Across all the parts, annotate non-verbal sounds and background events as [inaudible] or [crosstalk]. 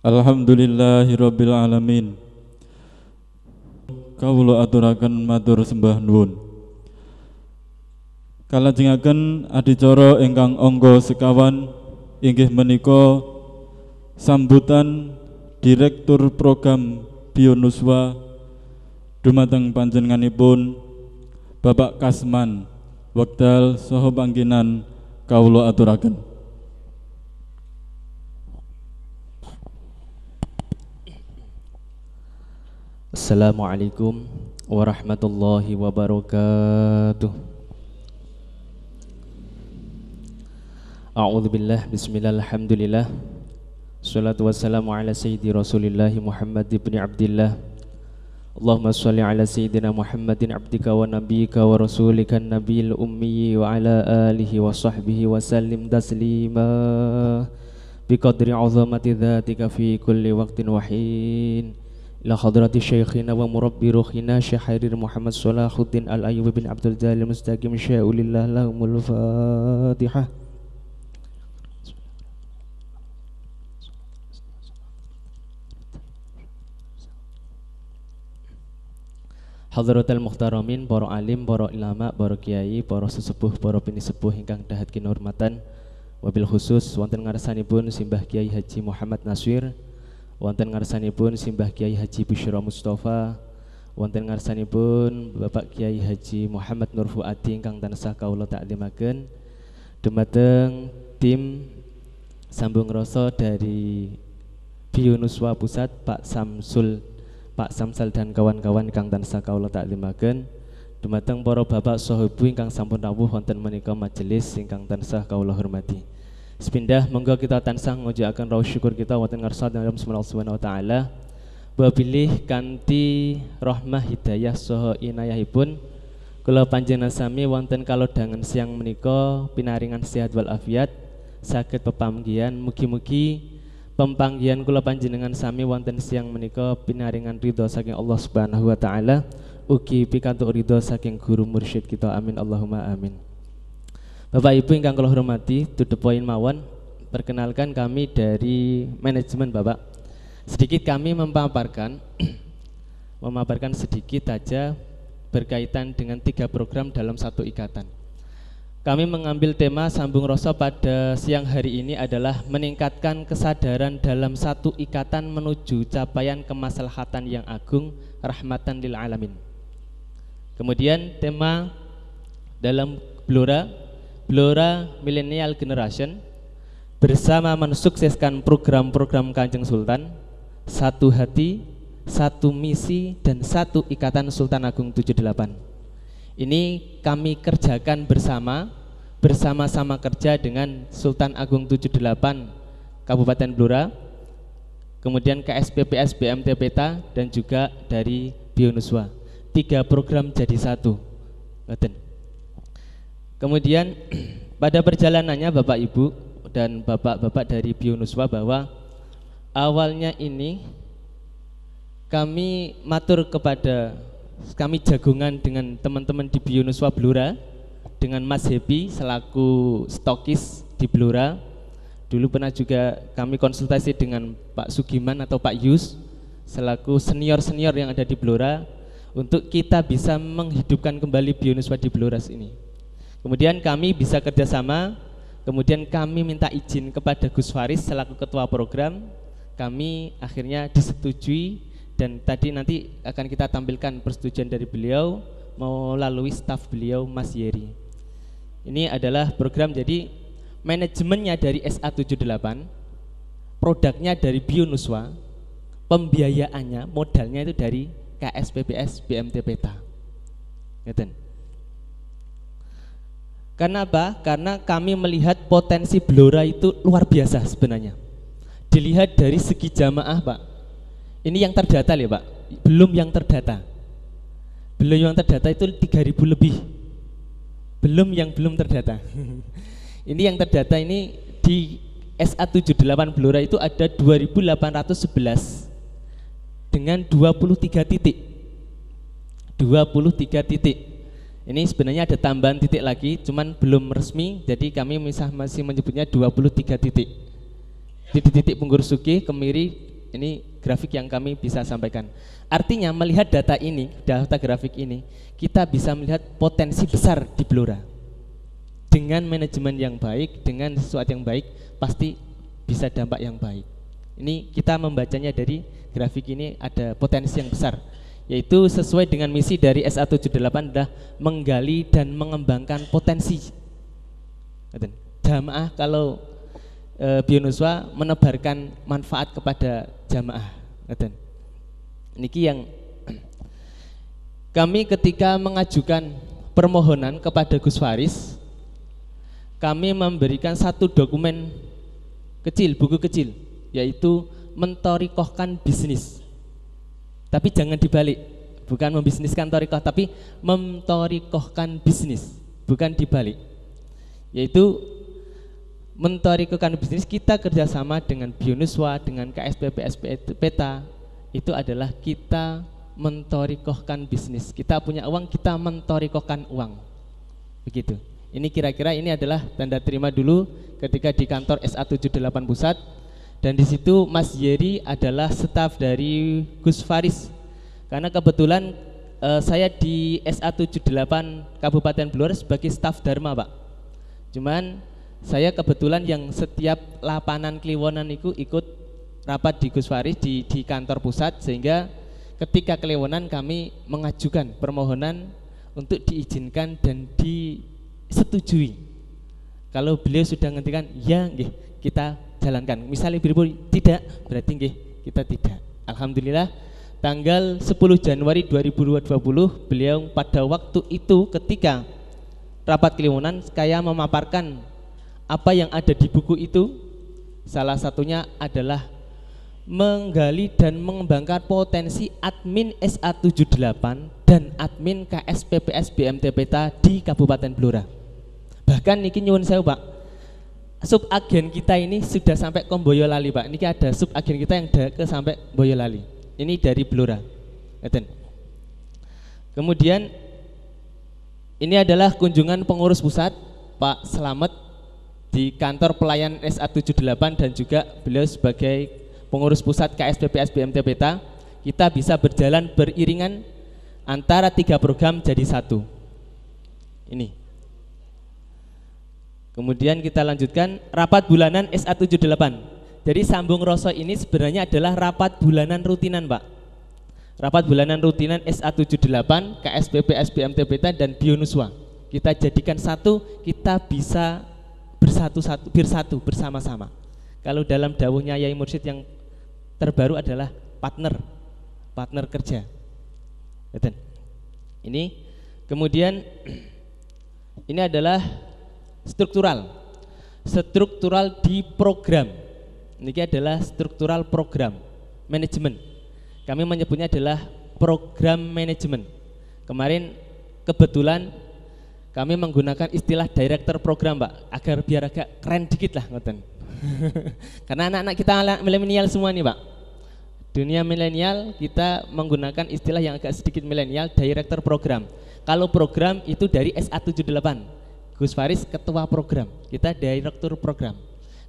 Alhamdulillahirabbil alamin. Kawula aturaken matur sembah nuwun. Kalajengaken adicara ingkang angga sekawan inggih menika sambutan Direktur Program Bionuswa dumateng panjenenganipun Bapak Kasman wekdal saha panggenan kawula aturaken. Assalamualaikum warahmatullahi wabarakatuh. A'udzu billah bismillah alhamdulillah. Salatu wassalamu ala sayyidi Rasulillah Muhammad ibn Abdullah Allahumma salli ala sayyidina Muhammadin abdika wa nabiyyika wa rasulika nabiyil ummi wa ala alihi wa sahbihi wa sallim taslima biqadri azamati dhatika fi kulli waqtin wa ila hadrati syekhina wa murabbi ruhina syahrir Muhammad Salahuddin al-Ayyubi bin Abdul Jalil Mustaqim sya'ulillah lahumul fatihah Hadratul Muhtaramin, para alim, para ulama, para kiai, para sesepuh, para pinisepuh ingkang dahat kinurmatan. Wabil khusus wonten ngarsanipun Simbah Kiai Haji Muhammad Nasir, wonten ngarsanipun Simbah Kiai Haji Busyra Mustafa, wonten ngarsanipun Bapak Kiai Haji Muhammad Nur Fuadi ingkang tansah kawula taklimaken. Dumateng tim sambung rasa dari Bionuswa Pusat Pak Samsul Pak Samsal dan kawan-kawan kang tansah kaula taklimaken dumateng para bapak saha ibu ingkang sampun rawuh wonten menika majelis ingkang tansah kaula hormati. Sepindah monggo kita tansah ngojaken rawuh syukur kita wonten ngarsa dalam subhanahu wa taala. Babilih kanthi rahmah hidayah saha inayahipun. Kula panjenengan sami wonten kalodhangan siang menika pinaringan sehat wal afiat saged pepanggihan. Mugi-mugi pempanggihan kula panjenengan sami wonten siang menika pinaringan ridho saking Allah Subhanahu wa taala. Ugi pikantuk ridho saking guru mursyid kita. Amin. Allahumma amin Bapak Ibu ingkang kula hormati to the point mawon perkenalkan kami dari manajemen Bapak sedikit kami memaparkan [clears throat] memaparkan sedikit saja berkaitan dengan tiga program dalam satu ikatan kami mengambil tema sambung rasa pada siang hari ini adalah meningkatkan kesadaran dalam satu ikatan menuju capaian kemaslahatan yang agung rahmatan lil alamin. Kemudian tema dalam Blora Blora Millennial Generation bersama mensukseskan program-program Kanjeng Sultan satu hati, satu misi dan satu ikatan Sultan Agung 78 ini kami kerjakan bersama bersama-sama kerja dengan Sultan Agung 78 Kabupaten Blora kemudian KSPPS BMT Peta dan juga dari Bionuswa. Tiga program jadi satu kemudian [clears throat] pada perjalanannya Bapak Ibu dan Bapak-Bapak dari Bionuswa bahwa awalnya ini kami matur kepada kami jagungan dengan teman-teman di Bionuswa Blora dengan Mas Happy selaku stokis di Blora. Dulu pernah juga kami konsultasi dengan Pak Sugiman atau Pak Yus selaku senior-senior yang ada di Blora untuk kita bisa menghidupkan kembali Bionuswa di Blora ini kemudian kami bisa kerjasama kemudian kami minta izin kepada Gus Faris selaku ketua program kami akhirnya disetujui dan tadi nanti akan kita tampilkan persetujuan dari beliau melalui staf beliau Mas Yeri. Ini adalah program jadi manajemennya dari SA78, produknya dari Bionuswa, pembiayaannya, modalnya itu dari KSPPS BMT Peta. Ngeten. Karena apa? Karena kami melihat potensi Blora itu luar biasa sebenarnya. Dilihat dari segi jamaah, Pak ini yang terdata ya Pak, belum yang terdata. Belum yang terdata itu 3000 lebih. Belum yang belum terdata. [laughs] ini yang terdata ini di SA78 Blora itu ada 2811 dengan 23 titik. 23 titik. Ini sebenarnya ada tambahan titik lagi, cuman belum resmi, jadi kami masih menyebutnya 23 titik. Titik-titik Punggur Suki, Kemiri, ini grafik yang kami bisa sampaikan. Artinya melihat data ini, data grafik ini, kita bisa melihat potensi besar di Blora. Dengan manajemen yang baik, dengan sesuatu yang baik, pasti bisa dampak yang baik. Ini kita membacanya dari grafik ini ada potensi yang besar, yaitu sesuai dengan misi dari SA78 adalah menggali dan mengembangkan potensi. Jamaah kalau e, Bionuswa menebarkan manfaat kepada jamaah. Niki yang [clears throat] kami ketika mengajukan permohonan kepada Gus Faris, kami memberikan satu dokumen kecil, buku kecil, yaitu mentorikohkan bisnis. Tapi jangan dibalik, bukan membisniskan torikoh, tapi mentorikohkan bisnis, bukan dibalik. Yaitu mentorikohkan bisnis kita kerjasama dengan Bionuswa, dengan KSPP, Peta, itu adalah kita mentorikohkan bisnis. Kita punya uang, kita mentorikohkan uang. Begitu. Ini kira-kira ini adalah tanda terima dulu ketika di kantor SA78 Pusat dan di situ Mas Yeri adalah staf dari Gus Faris. Karena kebetulan eh, saya di SA78 Kabupaten Blora sebagai staf Dharma, Pak. Cuman saya kebetulan yang setiap lapanan kliwonan itu ikut rapat di Gus Faris di, di kantor pusat sehingga ketika kelewonan kami mengajukan permohonan untuk diizinkan dan disetujui. Kalau beliau sudah ngertikan, ya kita jalankan. Misalnya tidak, berarti nggih, kita tidak. Alhamdulillah tanggal 10 Januari 2020 beliau pada waktu itu ketika rapat kelewonan saya memaparkan apa yang ada di buku itu salah satunya adalah menggali dan mengembangkan potensi admin SA78 dan admin KSPPS BMTPTA di Kabupaten Blora. Bahkan niki nyuwun saya Pak, sub agen kita ini sudah sampai ke Boyolali Pak. Niki ada sub agen kita yang ke sampai Boyolali. Ini dari Blora. Kemudian ini adalah kunjungan pengurus pusat Pak Selamet di kantor pelayan SA78 dan juga beliau sebagai pengurus pusat KSPPS BMT Peta, kita bisa berjalan beriringan antara tiga program jadi satu. Ini. Kemudian kita lanjutkan rapat bulanan SA78. Jadi sambung rasa ini sebenarnya adalah rapat bulanan rutinan, Pak. Rapat bulanan rutinan SA78, KSPP, SBMT Beta dan Bionuswa. Kita jadikan satu, kita bisa bersatu-satu, bersatu bersama-sama. Kalau dalam dawuhnya Yai Mursyid yang terbaru adalah partner partner kerja ini kemudian [clears throat] ini adalah struktural. Struktural di program. Ini adalah struktural program manajemen kami menyebutnya adalah program manajemen kemarin kebetulan kami menggunakan istilah director program pak agar biar agak keren dikit lah ngoten. [laughs] Karena anak-anak kita milenial semua nih pak Dunia milenial kita menggunakan istilah yang agak sedikit milenial, director program. Kalau program itu dari SA78. Gus Faris ketua program, kita direktur program.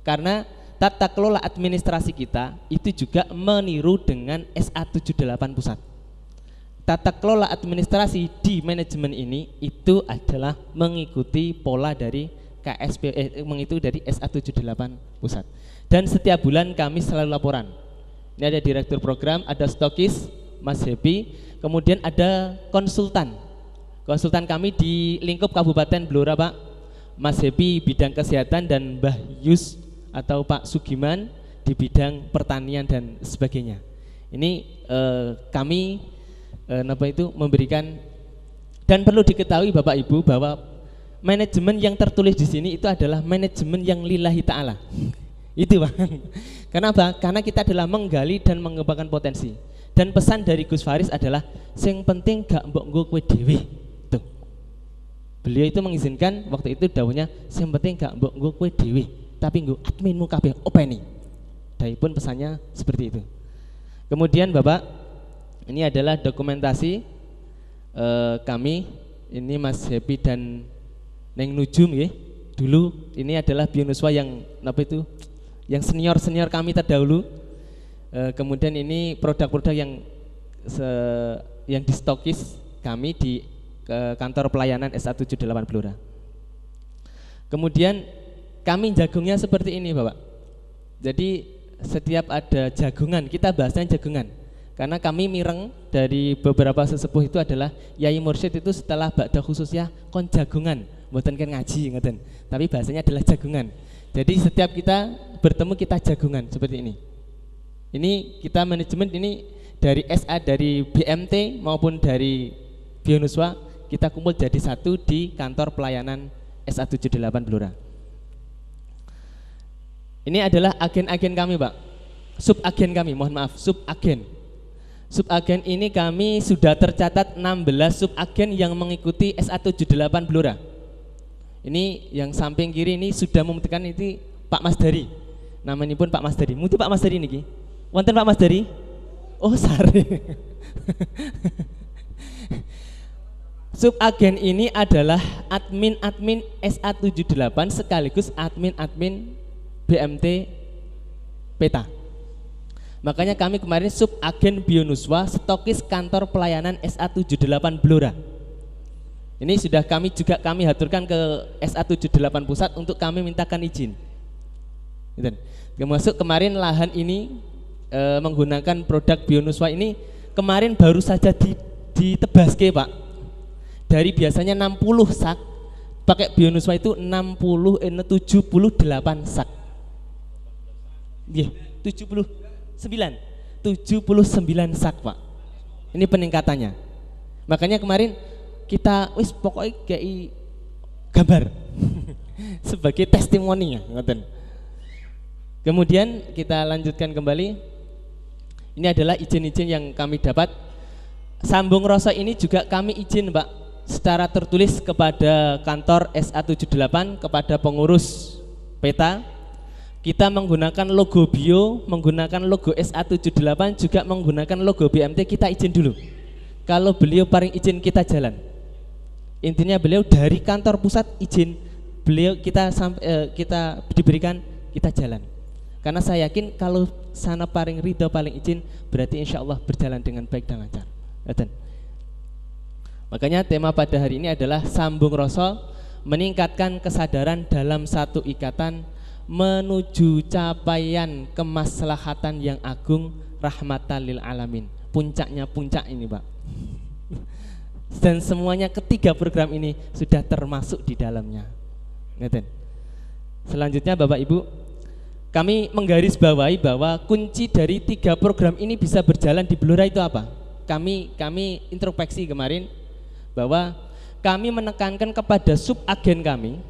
Karena tata kelola administrasi kita itu juga meniru dengan SA78 pusat. Tata kelola administrasi di manajemen ini itu adalah mengikuti pola dari KSP eh, mengikuti dari SA78 pusat. Dan setiap bulan kami selalu laporan ini ada direktur program, ada stokis, Mas Happy, kemudian ada konsultan. Konsultan kami di lingkup Kabupaten Blora, Pak. Mas Happy bidang kesehatan dan Mbah Yus atau Pak Sugiman di bidang pertanian dan sebagainya. Ini eh, kami eh, apa itu memberikan dan perlu diketahui Bapak Ibu bahwa manajemen yang tertulis di sini itu adalah manajemen yang lillahi taala. Itu Bang. Kenapa? Karena kita adalah menggali dan mengembangkan potensi. Dan pesan dari Gus Faris adalah yang penting gak mbok nggo kowe dhewe. Beliau itu mengizinkan waktu itu daunnya yang penting gak mbok nggo kowe dhewe, tapi nggo adminmu kabeh openi. pun pesannya seperti itu. Kemudian Bapak, ini adalah dokumentasi eh, kami ini Mas Happy dan Neng Nujum ya. Dulu ini adalah Bionuswa yang apa itu yang senior-senior kami terdahulu E, kemudian ini produk-produk yang se, yang distokis kami di ke kantor pelayanan SA78 Blora. Kemudian kami jagungnya seperti ini, Bapak. Jadi setiap ada jagungan, kita bahasanya jagungan. Karena kami mireng dari beberapa sesepuh itu adalah Yai Mursyid itu setelah bakda khususnya kon jagungan, buatan kan ngaji ngeten. Tapi bahasanya adalah jagungan. Jadi setiap kita bertemu kita jagungan seperti ini. Ini kita manajemen ini dari SA dari BMT maupun dari Bionuswa kita kumpul jadi satu di kantor pelayanan SA78 Blora. Ini adalah agen-agen kami, Pak. Sub agen kami, mohon maaf, sub agen. Sub agen ini kami sudah tercatat 16 sub agen yang mengikuti SA78 Blora. Ini yang samping kiri ini sudah membuktikan ini Pak Mas Dari. Namanya pun Pak Mas Dari. Mutu Pak Mas Dari niki. Wonten Pak Mas Dari? Oh, sari. [laughs] Sub agen ini adalah admin-admin SA78 sekaligus admin-admin BMT Peta. Makanya kami kemarin sub agen Bionuswa stokis kantor pelayanan SA78 Blora. Ini sudah kami juga kami haturkan ke SA78 pusat untuk kami mintakan izin. Termasuk kemarin lahan ini e, menggunakan produk Bionuswa ini kemarin baru saja di, ditebaske Pak. Dari biasanya 60 sak, pakai Bionuswa itu 60 eh, 78 sak. Iya, 79 79 sak Pak. Ini peningkatannya. Makanya kemarin kita wis pokoknya kayak gambar [laughs] sebagai testimoni ya, Kemudian kita lanjutkan kembali ini adalah izin-izin yang kami dapat. Sambung rasa ini juga kami izin, Pak, secara tertulis kepada kantor SA78 kepada pengurus peta. Kita menggunakan logo bio, menggunakan logo SA78 juga menggunakan logo BMT kita izin dulu. Kalau beliau paling izin kita jalan. Intinya beliau dari kantor pusat izin, beliau kita eh, kita diberikan kita jalan. Karena saya yakin kalau sana paling ridho paling izin berarti insya Allah berjalan dengan baik dan lancar. Makanya tema pada hari ini adalah sambung rasa meningkatkan kesadaran dalam satu ikatan menuju capaian kemaslahatan yang agung rahmatan lil alamin. Puncaknya puncak ini, Pak. Dan semuanya ketiga program ini sudah termasuk di dalamnya. Selanjutnya Bapak Ibu, kami menggarisbawahi bahwa kunci dari tiga program ini bisa berjalan di Blora itu apa? Kami kami introspeksi kemarin bahwa kami menekankan kepada sub agen kami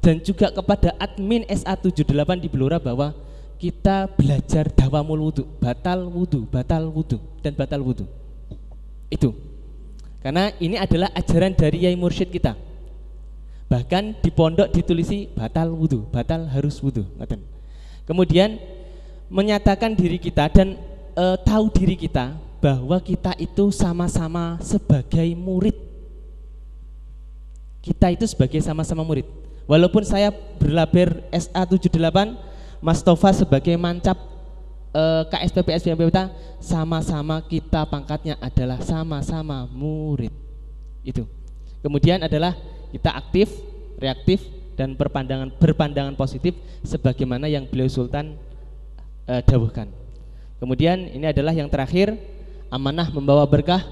dan juga kepada admin SA78 di Blora bahwa kita belajar dawamul wudhu, batal wudhu, batal wudhu, dan batal wudhu. Itu. Karena ini adalah ajaran dari Yai Mursyid kita. Bahkan di pondok ditulisi batal wudhu, batal harus wudhu. Kemudian menyatakan diri kita dan e, tahu diri kita bahwa kita itu sama-sama sebagai murid. Kita itu sebagai sama-sama murid. Walaupun saya berlabel SA78, Mas Tova sebagai mancap e, KSPP SPMP kita sama-sama kita pangkatnya adalah sama-sama murid. Itu. Kemudian adalah kita aktif, reaktif, dan berpandangan berpandangan positif sebagaimana yang beliau Sultan uh, dawuhkan. Kemudian ini adalah yang terakhir amanah membawa berkah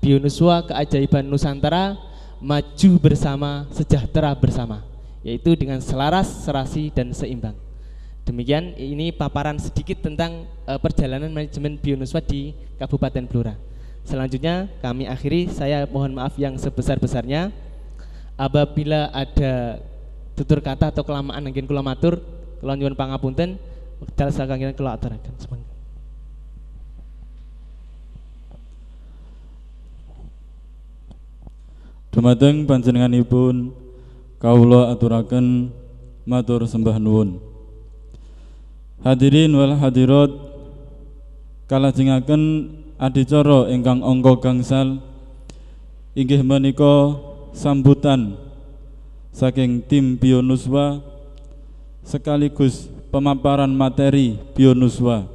Bionuswa keajaiban Nusantara maju bersama sejahtera bersama yaitu dengan selaras serasi dan seimbang. Demikian ini paparan sedikit tentang uh, perjalanan manajemen Bionuswa di Kabupaten Blora. Selanjutnya kami akhiri. Saya mohon maaf yang sebesar-besarnya. Apabila ada tutur kata atau kelamaan angin kula matur. Kula nyuwun pangapunten. Wekdal sakangen kula aturaken Dumateng panjenenganipun kawula aturaken matur sembah nuwun. Hadirin wal hadirat kalajengaken adicara ingkang angka gangsal inggih menika sambutan saking tim Bionuswa sekaligus pemaparan materi Bionuswa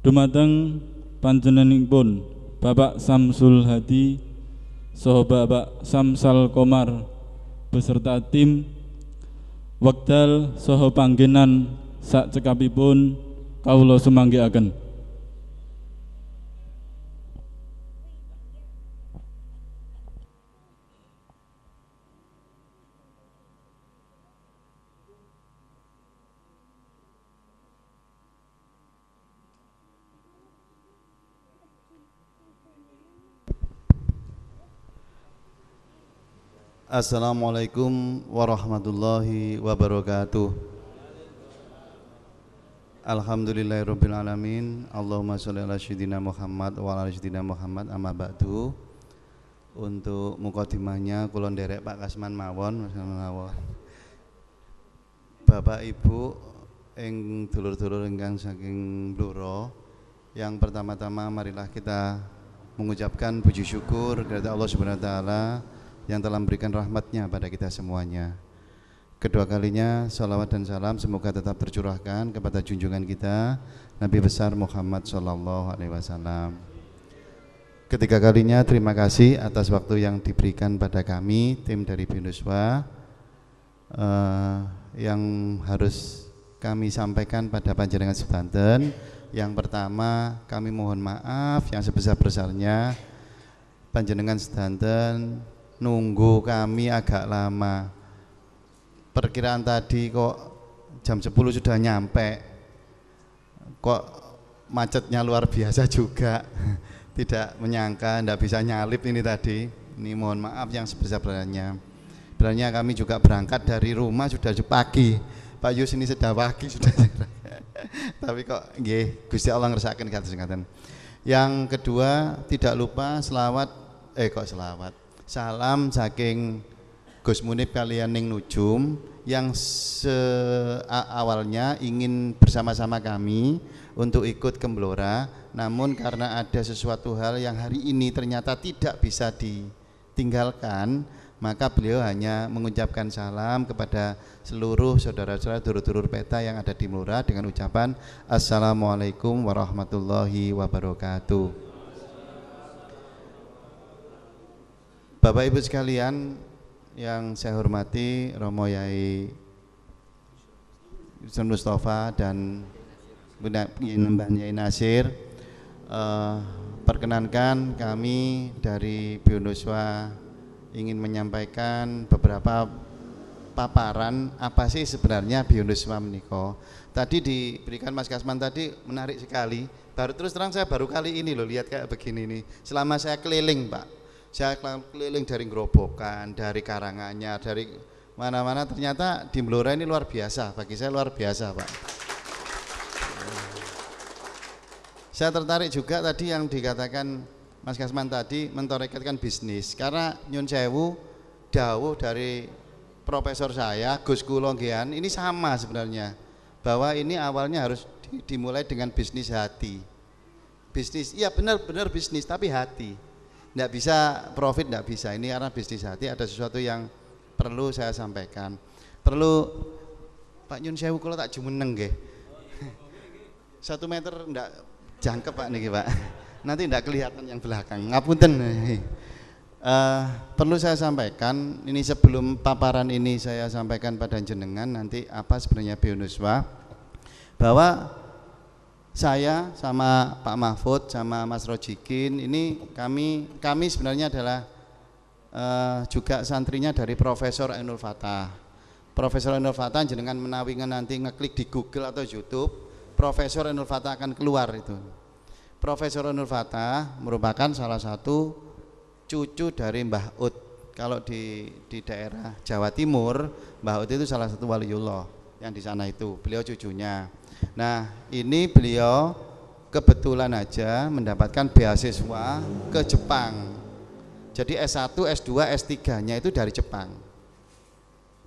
dumateng panjenenganipun Bapak Samsul Hadi saha Bapak Samsal Komar beserta tim wekdal saha panggenan sak cekapipun kawula sumanggihaken Assalamualaikum warahmatullahi wabarakatuh. Alhamdulillahirabbil alamin. Allahumma sholli ala sayyidina Muhammad wa ala sayyidina Muhammad. Amma ba'du. Untuk mukadimahnya kula nderek Pak Kasman mawon mawon. Bapak Ibu ing dulur-dulur ingkang saking bluro yang pertama-tama marilah kita mengucapkan puji syukur kepada Allah Subhanahu wa taala yang telah memberikan rahmatnya pada kita semuanya. Kedua kalinya salawat dan salam semoga tetap tercurahkan kepada junjungan kita Nabi besar Muhammad Sallallahu Alaihi Wasallam. Ketiga kalinya terima kasih atas waktu yang diberikan pada kami tim dari Binuswa uh, yang harus kami sampaikan pada panjenengan sebanten. Yang pertama kami mohon maaf yang sebesar-besarnya panjenengan sedanten nunggu kami agak lama. Perkiraan tadi kok jam 10 sudah nyampe. Kok macetnya luar biasa juga. [laughs] Tidak menyangka tidak bisa nyalip ini tadi. Ini mohon maaf yang sebesar-besarnya. Sebenarnya kami juga berangkat dari rumah sudah pagi. Pak Yus ini sudah pagi [laughs] sudah tapi kok nggih Gusti Allah ngersakaken kados Yang kedua tidak lupa selawat eh kok selawat Salam saking Gus Munib kalian Ning Nujum yang se awalnya ingin bersama-sama kami untuk ikut ke Blora namun karena ada sesuatu hal yang hari ini ternyata tidak bisa ditinggalkan maka beliau hanya mengucapkan salam kepada seluruh saudara-saudara dulur-dulur peta yang ada di Blora dengan ucapan Assalamualaikum warahmatullahi wabarakatuh Bapak Ibu sekalian yang saya hormati Romo Yai Yusuf Mustafa dan Mbak Yai Nasir uh, perkenankan kami dari Bionuswa ingin menyampaikan beberapa paparan apa sih sebenarnya Bionuswa meniko. Tadi diberikan Mas Kasman tadi menarik sekali. Baru terus terang saya baru kali ini loh lihat kayak begini nih. Selama saya keliling Pak saya keliling dari Grobokan, dari Karangannya, dari mana-mana ternyata di Blora ini luar biasa, bagi saya luar biasa Pak. Saya tertarik juga tadi yang dikatakan Mas Kasman tadi mentorekatkan bisnis. Karena Nyun Sewu dawuh dari profesor saya Gus Kulonggian ini sama sebenarnya. Bahwa ini awalnya harus dimulai dengan bisnis hati. Bisnis iya benar-benar bisnis tapi hati tidak bisa profit tidak bisa. Ini karena bisnis hati ada sesuatu yang perlu saya sampaikan. Perlu Pak Yun Sewu kalau tak jumeneng nggih. [laughs] Satu meter tidak jangkep Pak nih Pak. [laughs] Nanti tidak kelihatan yang belakang. Ngapunten. Uh, [laughs] perlu saya sampaikan ini sebelum paparan ini saya sampaikan pada jenengan nanti apa sebenarnya Bionuswa bahwa saya sama Pak Mahfud sama Mas Rojikin ini kami kami sebenarnya adalah uh, juga santrinya dari Profesor Ainul Fatah. Profesor Ainul Fatah jenengan menawingan nanti ngeklik di Google atau YouTube, Profesor Ainul Fatah akan keluar itu. Profesor Ainul Fatah merupakan salah satu cucu dari Mbah Ud. Kalau di di daerah Jawa Timur, Mbah Ud itu salah satu waliullah yang di sana itu. Beliau cucunya. Nah, ini beliau kebetulan aja mendapatkan beasiswa ke Jepang. Jadi S1, S2, S3-nya itu dari Jepang.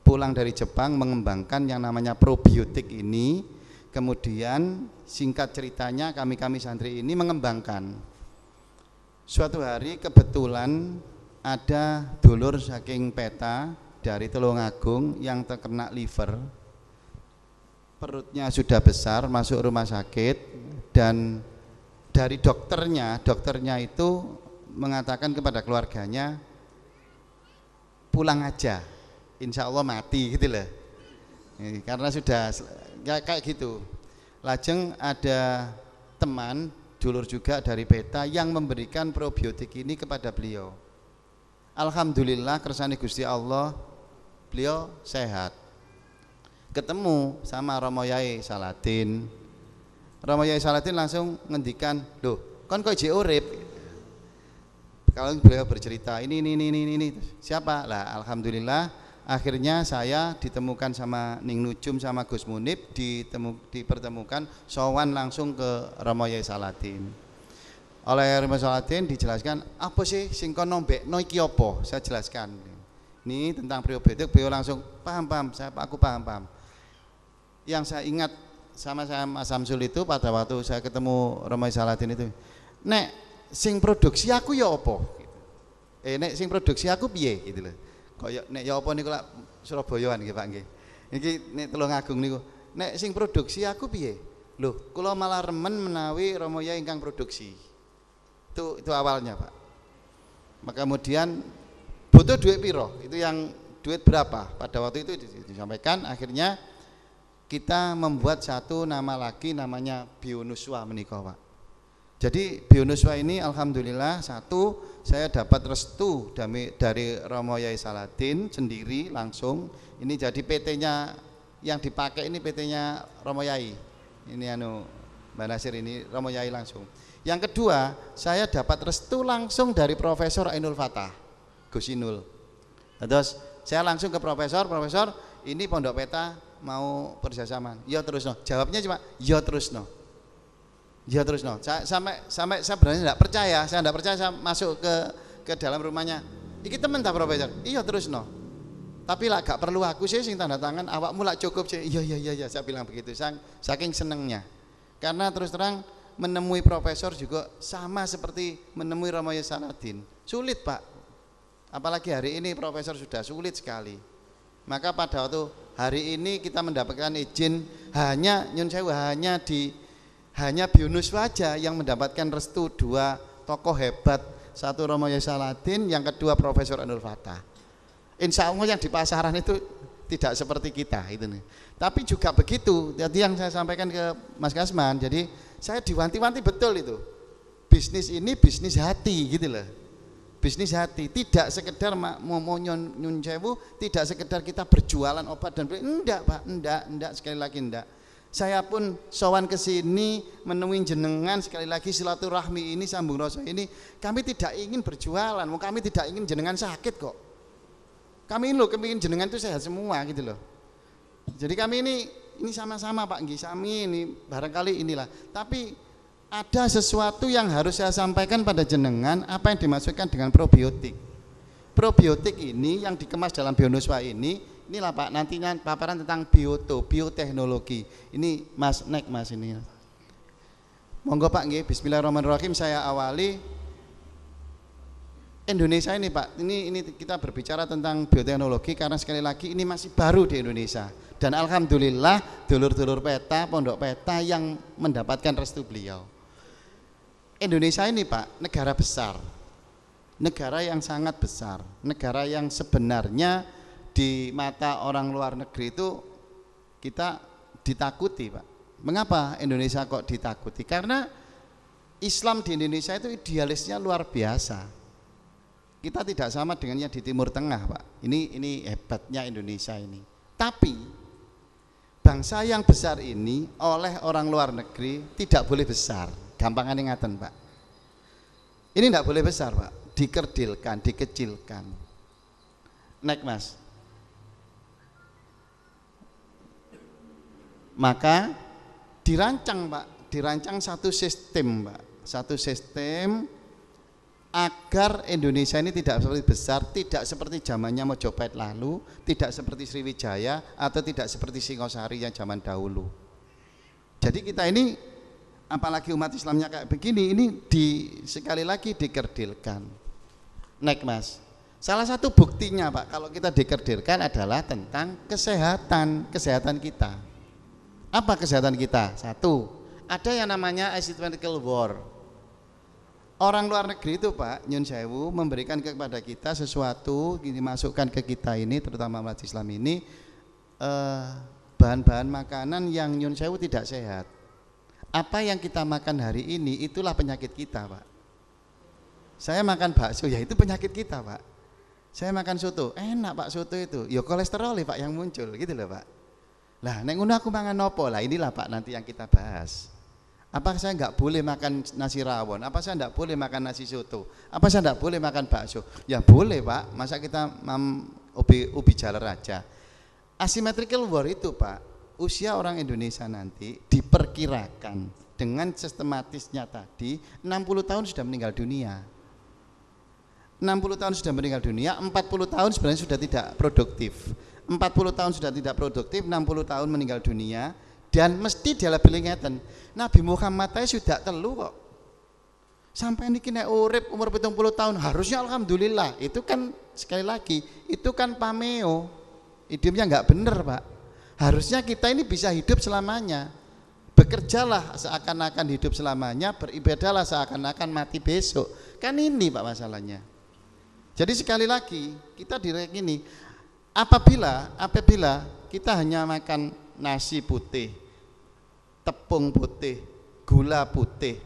Pulang dari Jepang mengembangkan yang namanya probiotik ini, kemudian singkat ceritanya kami-kami santri ini mengembangkan. Suatu hari kebetulan ada dulur saking peta dari Tulungagung yang terkena liver perutnya sudah besar masuk rumah sakit dan dari dokternya, dokternya itu mengatakan kepada keluarganya pulang aja, insya Allah mati gitu loh. Karena sudah kayak gitu. Lajeng ada teman dulur juga dari peta yang memberikan probiotik ini kepada beliau. Alhamdulillah kersani Gusti Allah beliau sehat. Ketemu sama Romo Yai Salatin. Romo Yai Salatin langsung ngendikan, "Loh, kon kok urip?" Kalau beliau bercerita, ini ini ini ini, ini. siapa? Lah, alhamdulillah akhirnya saya ditemukan sama Ning Nujum sama Gus Munib ditemu, dipertemukan sowan langsung ke Romo Yai Salatin oleh Romo Salatin dijelaskan apa sih sing kono mbekno iki apa saya jelaskan ini tentang probiotik beliau langsung paham paham saya aku paham paham yang saya ingat sama saya Mas Samsul itu pada waktu saya ketemu Romo Yai Salatin itu nek sing produksi aku ya apa? Eh nek sing produksi aku piye? Gitu loh. Kaya nek ya apa niku lak Surabayaan nggih Pak nggih. Iki nek Tulungagung niku nek sing produksi aku piye? Lho kula malah remen menawi Romoya ingkang produksi. Itu itu awalnya Pak. Maka kemudian butuh duit piro? Itu yang duit berapa? Pada waktu itu disampaikan akhirnya kita membuat satu nama lagi namanya Bionuswa menikah Pak jadi Bionuswa ini alhamdulillah satu saya dapat restu dari, dari Romo Yai Saladin sendiri langsung. Ini jadi PT-nya yang dipakai ini PT-nya Romo Yai. Ini anu Mbak Nasir ini Romo Yai langsung. Yang kedua, saya dapat restu langsung dari Profesor Ainul Fatah, Gus Inul. Terus saya langsung ke Profesor, Profesor ini Pondok Peta mau kerjasama. Ya terus no. Jawabnya cuma ya terus no Ya terus no. Saya, sampai sampai saya berani tidak percaya, saya tidak percaya saya masuk ke ke dalam rumahnya. Iki temen tak profesor? Iya terus no. Tapi lah gak perlu aku sih sing tanda tangan, awak mulai cukup sih. Iya iya iya iya saya bilang begitu. Sang, saking senengnya. Karena terus terang menemui profesor juga sama seperti menemui Romoyo Saladin. Sulit pak. Apalagi hari ini profesor sudah sulit sekali. Maka pada waktu hari ini kita mendapatkan izin hanya nyun sewu hanya di hanya Bionus saja yang mendapatkan restu dua tokoh hebat. Satu Romo Saladin yang kedua Profesor Anur Fatah. Insya Allah yang di pasaran itu tidak seperti kita itu nih. Tapi juga begitu jadi yang saya sampaikan ke Mas Kasman jadi saya diwanti-wanti betul itu. Bisnis ini bisnis hati gitu loh bisnis hati. Tidak sekedar mau mau nyun tidak sekedar kita berjualan obat dan enggak pak. Enggak enggak sekali lagi enggak saya pun sowan ke sini menemui jenengan sekali lagi silaturahmi ini sambung rasa ini. Kami tidak ingin berjualan, kami tidak ingin jenengan sakit kok. Kami ini loh kami ingin jenengan itu sehat semua gitu loh. Jadi kami ini ini sama-sama Pak. Nggih sami ini. Barangkali inilah. Tapi ada sesuatu yang harus saya sampaikan pada jenengan apa yang dimaksudkan dengan probiotik. Probiotik ini yang dikemas dalam bionuswa ini inilah Pak nantinya paparan tentang bioto, bioteknologi. Ini Mas Nek Mas ini. Monggo Pak nggih, bismillahirrahmanirrahim saya awali Indonesia ini Pak, ini ini kita berbicara tentang bioteknologi karena sekali lagi ini masih baru di Indonesia. Dan alhamdulillah dulur-dulur peta, pondok peta yang mendapatkan restu beliau. Indonesia ini Pak, negara besar. Negara yang sangat besar, negara yang sebenarnya di mata orang luar negeri itu kita ditakuti Pak. Mengapa Indonesia kok ditakuti? Karena Islam di Indonesia itu idealisnya luar biasa. Kita tidak sama dengan yang di Timur Tengah Pak. Ini ini hebatnya Indonesia ini. Tapi bangsa yang besar ini oleh orang luar negeri tidak boleh besar. Gampang ngaten Pak. Ini tidak boleh besar Pak. Dikerdilkan, dikecilkan. Naik mas, maka dirancang Pak, dirancang satu sistem Pak, satu sistem agar Indonesia ini tidak seperti besar, tidak seperti zamannya Mojopahit lalu, tidak seperti Sriwijaya atau tidak seperti Singosari yang zaman dahulu. Jadi kita ini apalagi umat Islamnya kayak begini, ini di sekali lagi dikerdilkan. Naik Mas. Salah satu buktinya Pak, kalau kita dikerdilkan adalah tentang kesehatan, kesehatan kita. Apa kesehatan kita? Satu, ada yang namanya asymmetrical war. orang luar negeri itu Pak Nyun Sewu memberikan kepada kita sesuatu dimasukkan ke kita ini terutama umat Islam ini eh, bahan-bahan makanan yang Nyun Sewu tidak sehat apa yang kita makan hari ini itulah penyakit kita Pak saya makan bakso ya itu penyakit kita Pak saya makan soto enak Pak soto itu ya kolesterol ya Pak yang muncul gitu loh Pak lah neng aku makan nopo lah inilah Pak nanti yang kita bahas apa saya nggak boleh makan nasi rawon? Apa saya nggak boleh makan nasi soto? Apa saya nggak boleh makan bakso? Ya boleh pak, masa kita mam, ubi, ubi jalar aja. Asymmetrical war itu pak, usia orang Indonesia nanti diperkirakan dengan sistematisnya tadi 60 tahun sudah meninggal dunia. 60 tahun sudah meninggal dunia, 40 tahun sebenarnya sudah tidak produktif. 40 tahun sudah tidak produktif, 60 tahun meninggal dunia, dan mesti dia lebih ngeten Nabi Muhammad tadi sudah telu kok. Sampai ini kena urip umur 70 tahun harusnya alhamdulillah. Itu kan sekali lagi itu kan pameo. Hidupnya nggak bener pak harusnya kita ini bisa hidup selamanya bekerjalah seakan-akan hidup selamanya beribadahlah seakan-akan mati besok kan ini pak masalahnya jadi sekali lagi kita direk ini apabila apabila kita hanya makan nasi putih tepung putih, gula putih,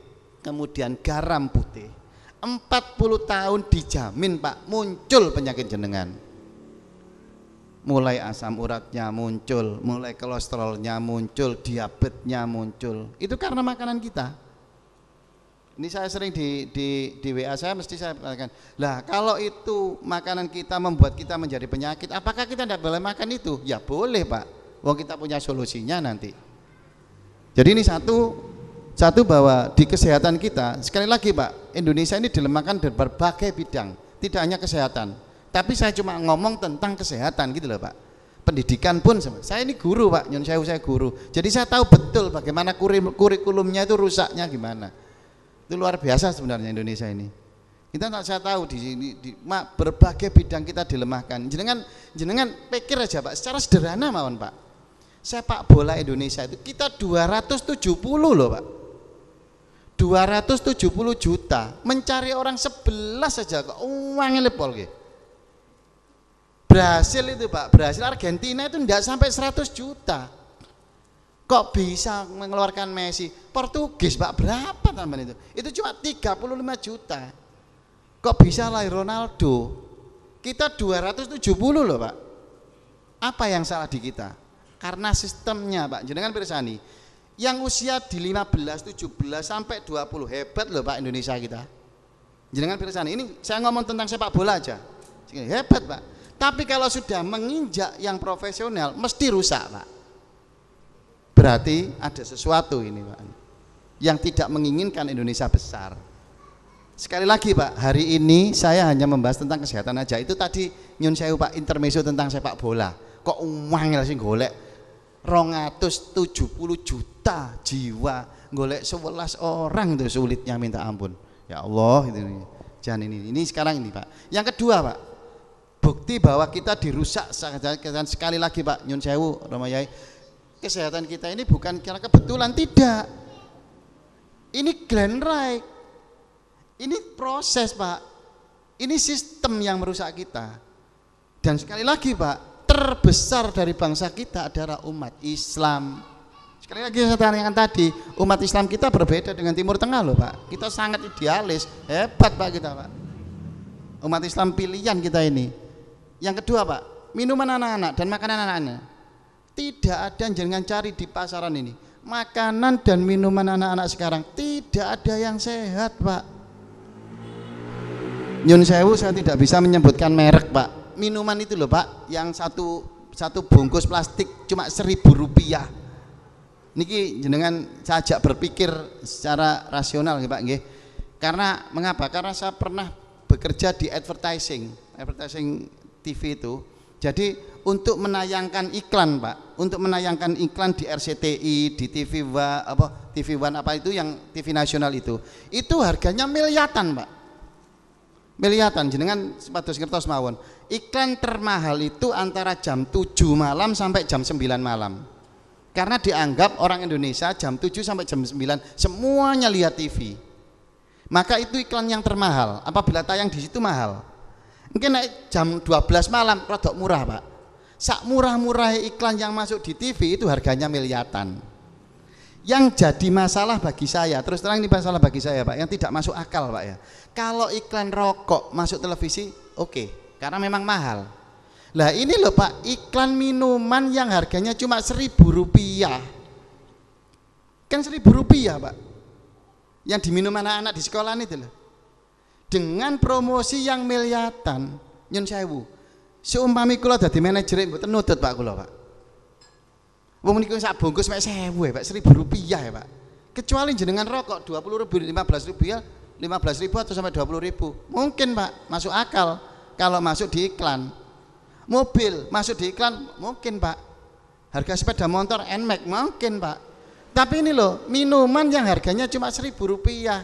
kemudian garam putih. 40 tahun dijamin Pak muncul penyakit jenengan. Mulai asam uratnya muncul, mulai kolesterolnya muncul, diabetesnya muncul. Itu karena makanan kita. Ini saya sering di, di, di WA saya mesti saya katakan, lah kalau itu makanan kita membuat kita menjadi penyakit, apakah kita tidak boleh makan itu? Ya boleh Pak, wong kita punya solusinya nanti. Jadi ini satu satu bahwa di kesehatan kita sekali lagi Pak Indonesia ini dilemahkan dari berbagai bidang tidak hanya kesehatan tapi saya cuma ngomong tentang kesehatan gitu loh Pak. Pendidikan pun saya ini guru Pak. Nyun saya saya guru. Jadi saya tahu betul bagaimana kurikulumnya itu rusaknya gimana. Itu luar biasa sebenarnya Indonesia ini. Kita tak saya tahu di sini di, mak, berbagai bidang kita dilemahkan. Jenengan jenengan pikir aja Pak. Secara sederhana mawon Pak. Sepak bola Indonesia itu kita 270 loh Pak. 270 juta. Mencari orang 11 saja kok. Uangnya lepol gitu Brasil itu Pak. Brasil Argentina itu tidak sampai 100 juta. Kok bisa mengeluarkan Messi? Portugis Pak. Berapa tambahan itu? Itu cuma 35 juta. Kok bisa lah Ronaldo? Kita 270 loh Pak. Apa yang salah di kita? Karena sistemnya Pak. Jenengan pirsani yang usia di 15, 17 sampai 20 hebat loh Pak Indonesia kita. Jenengan pirsani ini saya ngomong tentang sepak bola aja. Hebat Pak tapi kalau sudah menginjak yang profesional mesti rusak Pak. Berarti ada sesuatu ini Pak yang tidak menginginkan Indonesia besar. Sekali lagi Pak hari ini saya hanya membahas tentang kesehatan aja. Itu tadi nyun saya Pak intermezzo tentang sepak bola. Kok uang sih golek 270 juta jiwa golek 11 orang itu sulitnya minta ampun. Ya Allah itu jangan ini ini sekarang ini Pak. Yang kedua Pak bukti bahwa kita dirusak sekali lagi Pak Nyun Sewu Romayai kesehatan kita ini bukan karena kebetulan tidak ini grand right ini proses Pak ini sistem yang merusak kita dan sekali lagi Pak terbesar dari bangsa kita adalah umat Islam. Sekali lagi saya tanyakan tadi, umat Islam kita berbeda dengan Timur Tengah loh Pak. Kita sangat idealis, hebat Pak kita Pak. Umat Islam pilihan kita ini. Yang kedua Pak, minuman anak-anak dan makanan anak-anak. Tidak ada jangan cari di pasaran ini. Makanan dan minuman anak-anak sekarang tidak ada yang sehat Pak. Nyun Sewu saya tidak bisa menyebutkan merek Pak minuman itu loh Pak yang satu satu bungkus plastik cuma seribu rupiah niki jenengan saya ajak berpikir secara rasional ya Pak nggih karena mengapa karena saya pernah bekerja di advertising advertising TV itu jadi untuk menayangkan iklan Pak untuk menayangkan iklan di RCTI di TV apa TV One apa itu yang TV nasional itu itu harganya miliatan Pak Miliatan jenengan sepatus kertas mawon. Iklan termahal itu antara jam 7 malam sampai jam 9 malam. Karena dianggap orang Indonesia jam 7 sampai jam 9 semuanya lihat TV. Maka itu iklan yang termahal. Apabila tayang di situ mahal. Mungkin naik jam 12 malam rodok murah, Pak. Sak murah-murah iklan yang masuk di TV itu harganya miliatan. Yang jadi masalah bagi saya, terus terang ini masalah bagi saya Pak, yang tidak masuk akal Pak ya. Kalau iklan rokok masuk televisi, oke, okay, karena memang mahal. Lah ini loh Pak, iklan minuman yang harganya cuma seribu rupiah. Kan seribu rupiah Pak. Yang diminum anak-anak di sekolah itu loh. Dengan promosi yang miliatan, nyun sewu. Seumpami kula dadi manajer mboten nutut Pak kula Pak. Wong niku sak bungkus mek 1000 ya, Pak, 1000 rupiah ya, Pak. Kecuali jenengan rokok 20 ribu, 15 ribu ya, 15 ribu atau sampai 20 ribu. Mungkin Pak, masuk akal kalau masuk di iklan. Mobil masuk di iklan, mungkin Pak. Harga sepeda motor NMAX mungkin Pak. Tapi ini loh, minuman yang harganya cuma 1000 rupiah.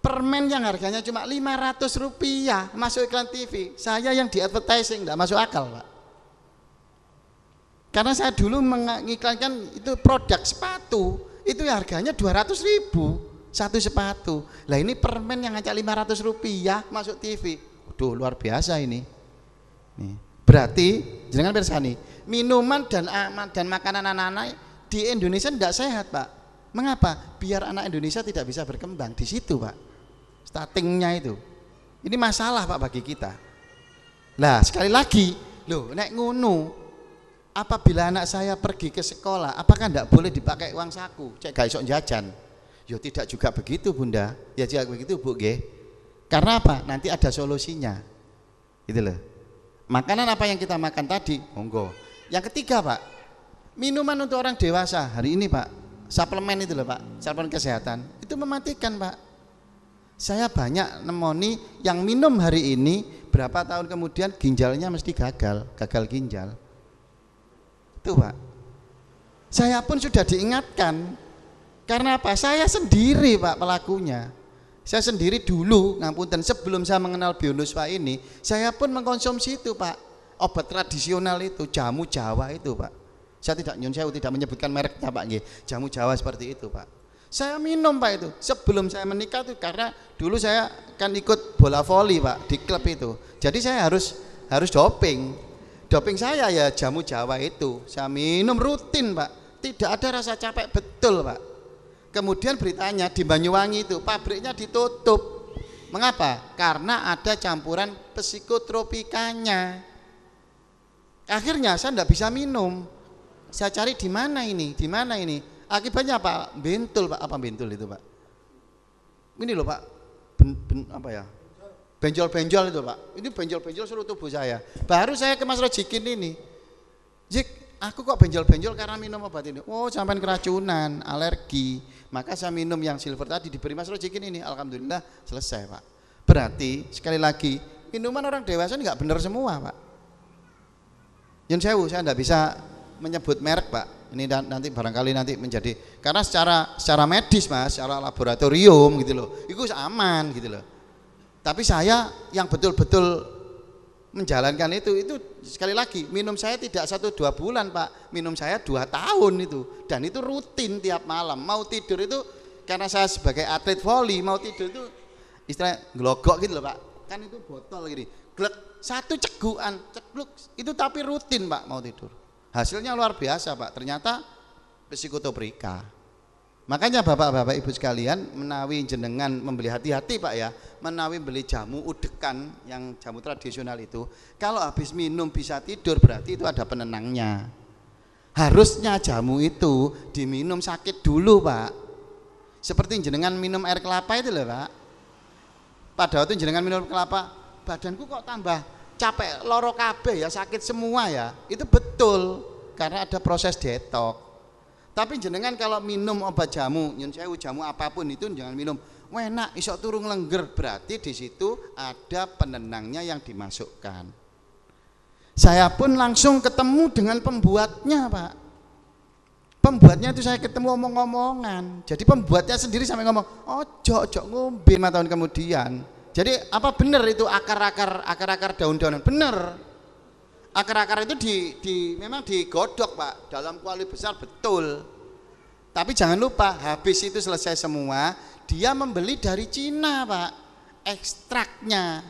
Permen yang harganya cuma 500 rupiah masuk iklan TV. Saya yang di advertising tidak masuk akal Pak. Karena saya dulu mengiklankan itu produk sepatu, itu harganya 200 ribu satu sepatu. Lah ini permen yang hanya 500 rupiah masuk TV. Waduh luar biasa ini. Nih. Berarti jangan bersani minuman dan dan makanan anak-anak di Indonesia tidak sehat pak. Mengapa? Biar anak Indonesia tidak bisa berkembang di situ pak. Startingnya itu. Ini masalah pak bagi kita. Lah sekali lagi, loh naik ngunu apabila anak saya pergi ke sekolah, apakah tidak boleh dipakai uang saku? Cek gak isok jajan. Yo tidak juga begitu bunda, ya tidak begitu bu G. Karena apa? Nanti ada solusinya. Gitu loh. Makanan apa yang kita makan tadi? Monggo. Yang ketiga pak, minuman untuk orang dewasa hari ini pak, suplemen itu loh pak, suplemen kesehatan itu mematikan pak. Saya banyak nemoni yang minum hari ini berapa tahun kemudian ginjalnya mesti gagal, gagal ginjal itu Pak. Saya pun sudah diingatkan. Karena apa? Saya sendiri Pak pelakunya. Saya sendiri dulu, ngapunten sebelum saya mengenal Bionuswa ini, saya pun mengkonsumsi itu Pak. Obat tradisional itu, jamu Jawa itu Pak. Saya tidak nyun saya tidak menyebutkan mereknya Pak. Jamu Jawa seperti itu Pak. Saya minum Pak itu. Sebelum saya menikah itu karena dulu saya kan ikut bola voli Pak di klub itu. Jadi saya harus harus doping. Doping saya ya jamu Jawa itu. Saya minum rutin pak. Tidak ada rasa capek betul pak. Kemudian beritanya di Banyuwangi itu pabriknya ditutup. Mengapa? Karena ada campuran psikotropikanya. Akhirnya saya tidak bisa minum. Saya cari di mana ini? Di mana ini akibatnya apa? Bentul pak. Apa bentul itu pak? Ini loh pak. Ben, ben, apa ya? Benjol-benjol itu pak. Ini benjol-benjol seluruh tubuh saya. Baru saya ke Mas Rojikin ini. Jik aku kok benjol-benjol karena minum obat ini? Oh sampai keracunan alergi. Maka saya minum yang silver tadi diberi Mas Rojikin ini. Alhamdulillah selesai pak. Berarti sekali lagi minuman orang dewasa nggak benar semua pak. Yun saya tidak bisa menyebut merek pak ini nanti barangkali nanti menjadi karena secara secara medis mas secara laboratorium gitu loh itu aman gitu loh tapi saya yang betul-betul menjalankan itu, itu sekali lagi minum saya tidak satu dua bulan pak, minum saya dua tahun itu dan itu rutin tiap malam. Mau tidur itu karena saya sebagai atlet voli mau tidur itu istilah gelogok gitu loh pak, kan itu botol gini, glek satu cegukan, cekluk itu tapi rutin pak mau tidur. Hasilnya luar biasa pak, ternyata psikotoprika. Makanya bapak-bapak ibu sekalian menawi jenengan membeli hati-hati pak ya. Menawi beli jamu udekan yang jamu tradisional itu kalau habis minum bisa tidur berarti itu ada penenangnya. Harusnya jamu itu diminum sakit dulu pak. Seperti jenengan minum air kelapa itu loh pak. Pada waktu jenengan minum kelapa badanku kok tambah capek loro kabeh ya sakit semua ya itu betul karena ada proses detok tapi jenengan kalau minum obat jamu, nyun sewu jamu apa pun itu jangan minum. Enak, isok turung lengger berarti di situ ada penenangnya yang dimasukkan. Saya pun langsung ketemu dengan pembuatnya, Pak. Pembuatnya itu saya ketemu omong-omongan. Jadi pembuatnya sendiri sampai ngomong, ojo ojo ngombe lima tahun kemudian. Jadi apa benar itu akar-akar akar-akar daun-daunan? Benar. Akar-akar itu di, di memang digodok pak dalam kuali besar betul. Tapi jangan lupa habis itu selesai semua dia membeli dari Cina pak ekstraknya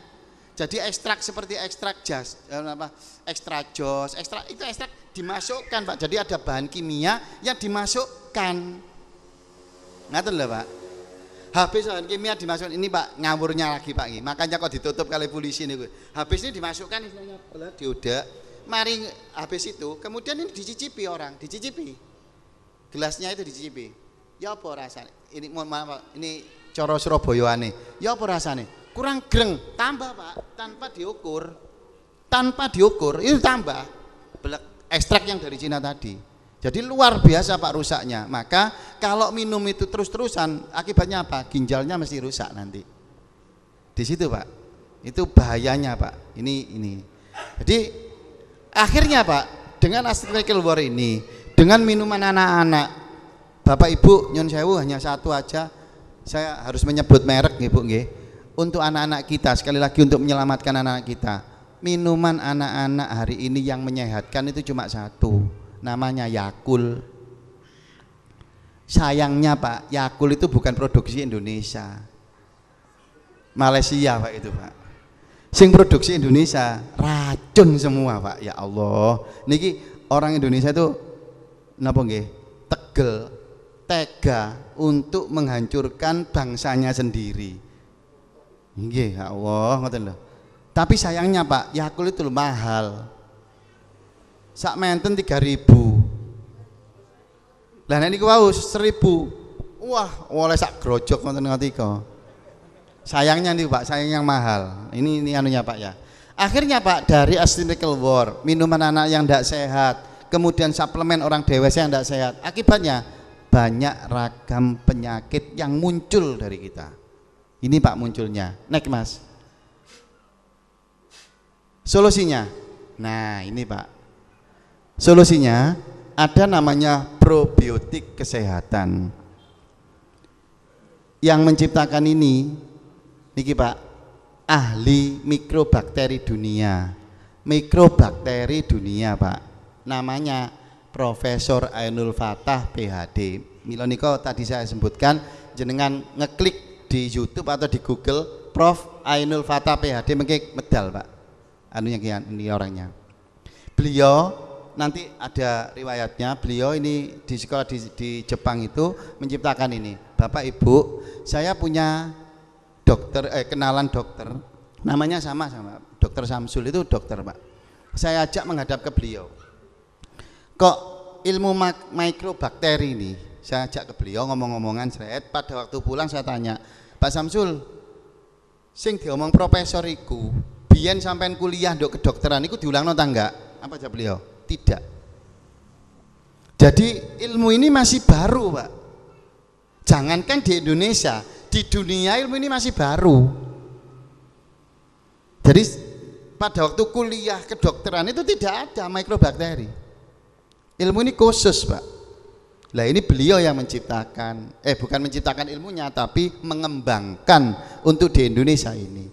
jadi ekstrak seperti ekstrak jas eh, apa ekstrak jos ekstrak itu ekstrak dimasukkan pak jadi ada bahan kimia yang dimasukkan ngerti lho pak habis bahan kimia dimasukkan. Ini pak ngawurnya lagi pak ini makanya kok ditutup kali polisi ini habis ini dimasukkan istilahnya diodak mari habis itu kemudian ini dicicipi orang. Dicicipi. Gelasnya itu dicicipi. Ya apa rasanya? Ini mohon maaf ini coro ane ya apa rasanya? Kurang greng. Tambah pak. Tanpa diukur. Tanpa diukur. Itu tambah. Ekstrak yang dari Cina tadi jadi luar biasa pak rusaknya. Maka kalau minum itu terus-terusan akibatnya apa? Ginjalnya mesti rusak nanti. Di situ pak. Itu bahayanya pak. Ini ini. Jadi akhirnya pak dengan Astralical War ini dengan minuman anak-anak Bapak Ibu Nyon Sewu hanya satu aja saya harus menyebut merek nih Bu nggih. Untuk anak-anak kita sekali lagi untuk menyelamatkan anak-anak kita. Minuman anak-anak hari ini yang menyehatkan itu cuma satu namanya Yakul sayangnya Pak Yakul itu bukan produksi Indonesia Malaysia Pak itu Pak sing produksi Indonesia racun semua Pak ya Allah niki orang Indonesia itu napa nggih tegel tega untuk menghancurkan bangsanya sendiri. Nggih, ya Allah, ngoten lho. Tapi sayangnya Pak, Yakul itu mahal. Sak menten 3000. Lah nek niku wau 1000. Wah, oleh sak grojok ngoten ngatiko. Sayangnya nih Pak, sayang yang mahal. Ini ini anunya Pak ya. Akhirnya Pak dari Astrinical War, minuman anak yang tidak sehat, kemudian suplemen orang dewasa yang tidak sehat. Akibatnya banyak ragam penyakit yang muncul dari kita. Ini Pak munculnya. Naik Mas. Solusinya. Nah, ini Pak. Solusinya ada namanya probiotik kesehatan. Yang menciptakan ini niki Pak, ahli mikrobakteri dunia. Mikrobakteri dunia, Pak. Namanya Profesor Ainul Fatah PhD. Milo niko tadi saya sebutkan jenengan ngeklik di YouTube atau di Google Prof Ainul Fatah PhD mungkin medal Pak. Anunya ini orangnya. Beliau nanti ada riwayatnya. Beliau ini di sekolah di, di Jepang itu menciptakan ini. Bapak Ibu, saya punya dokter eh kenalan dokter namanya sama sama dokter Samsul itu dokter Pak. Saya ajak menghadap ke beliau kok ilmu mikrobakteri ini saya ajak ke beliau ngomong-ngomongan seret pada waktu pulang saya tanya Pak Samsul sing diomong profesor iku biyen sampean kuliah dok kedokteran iku diulang nota enggak apa jawab beliau tidak jadi ilmu ini masih baru Pak jangankan di Indonesia di dunia ilmu ini masih baru jadi pada waktu kuliah kedokteran itu tidak ada mikrobakteri Ilmu ini khusus, Pak. Lah ini beliau yang menciptakan, eh bukan menciptakan ilmunya, tapi mengembangkan untuk di Indonesia ini.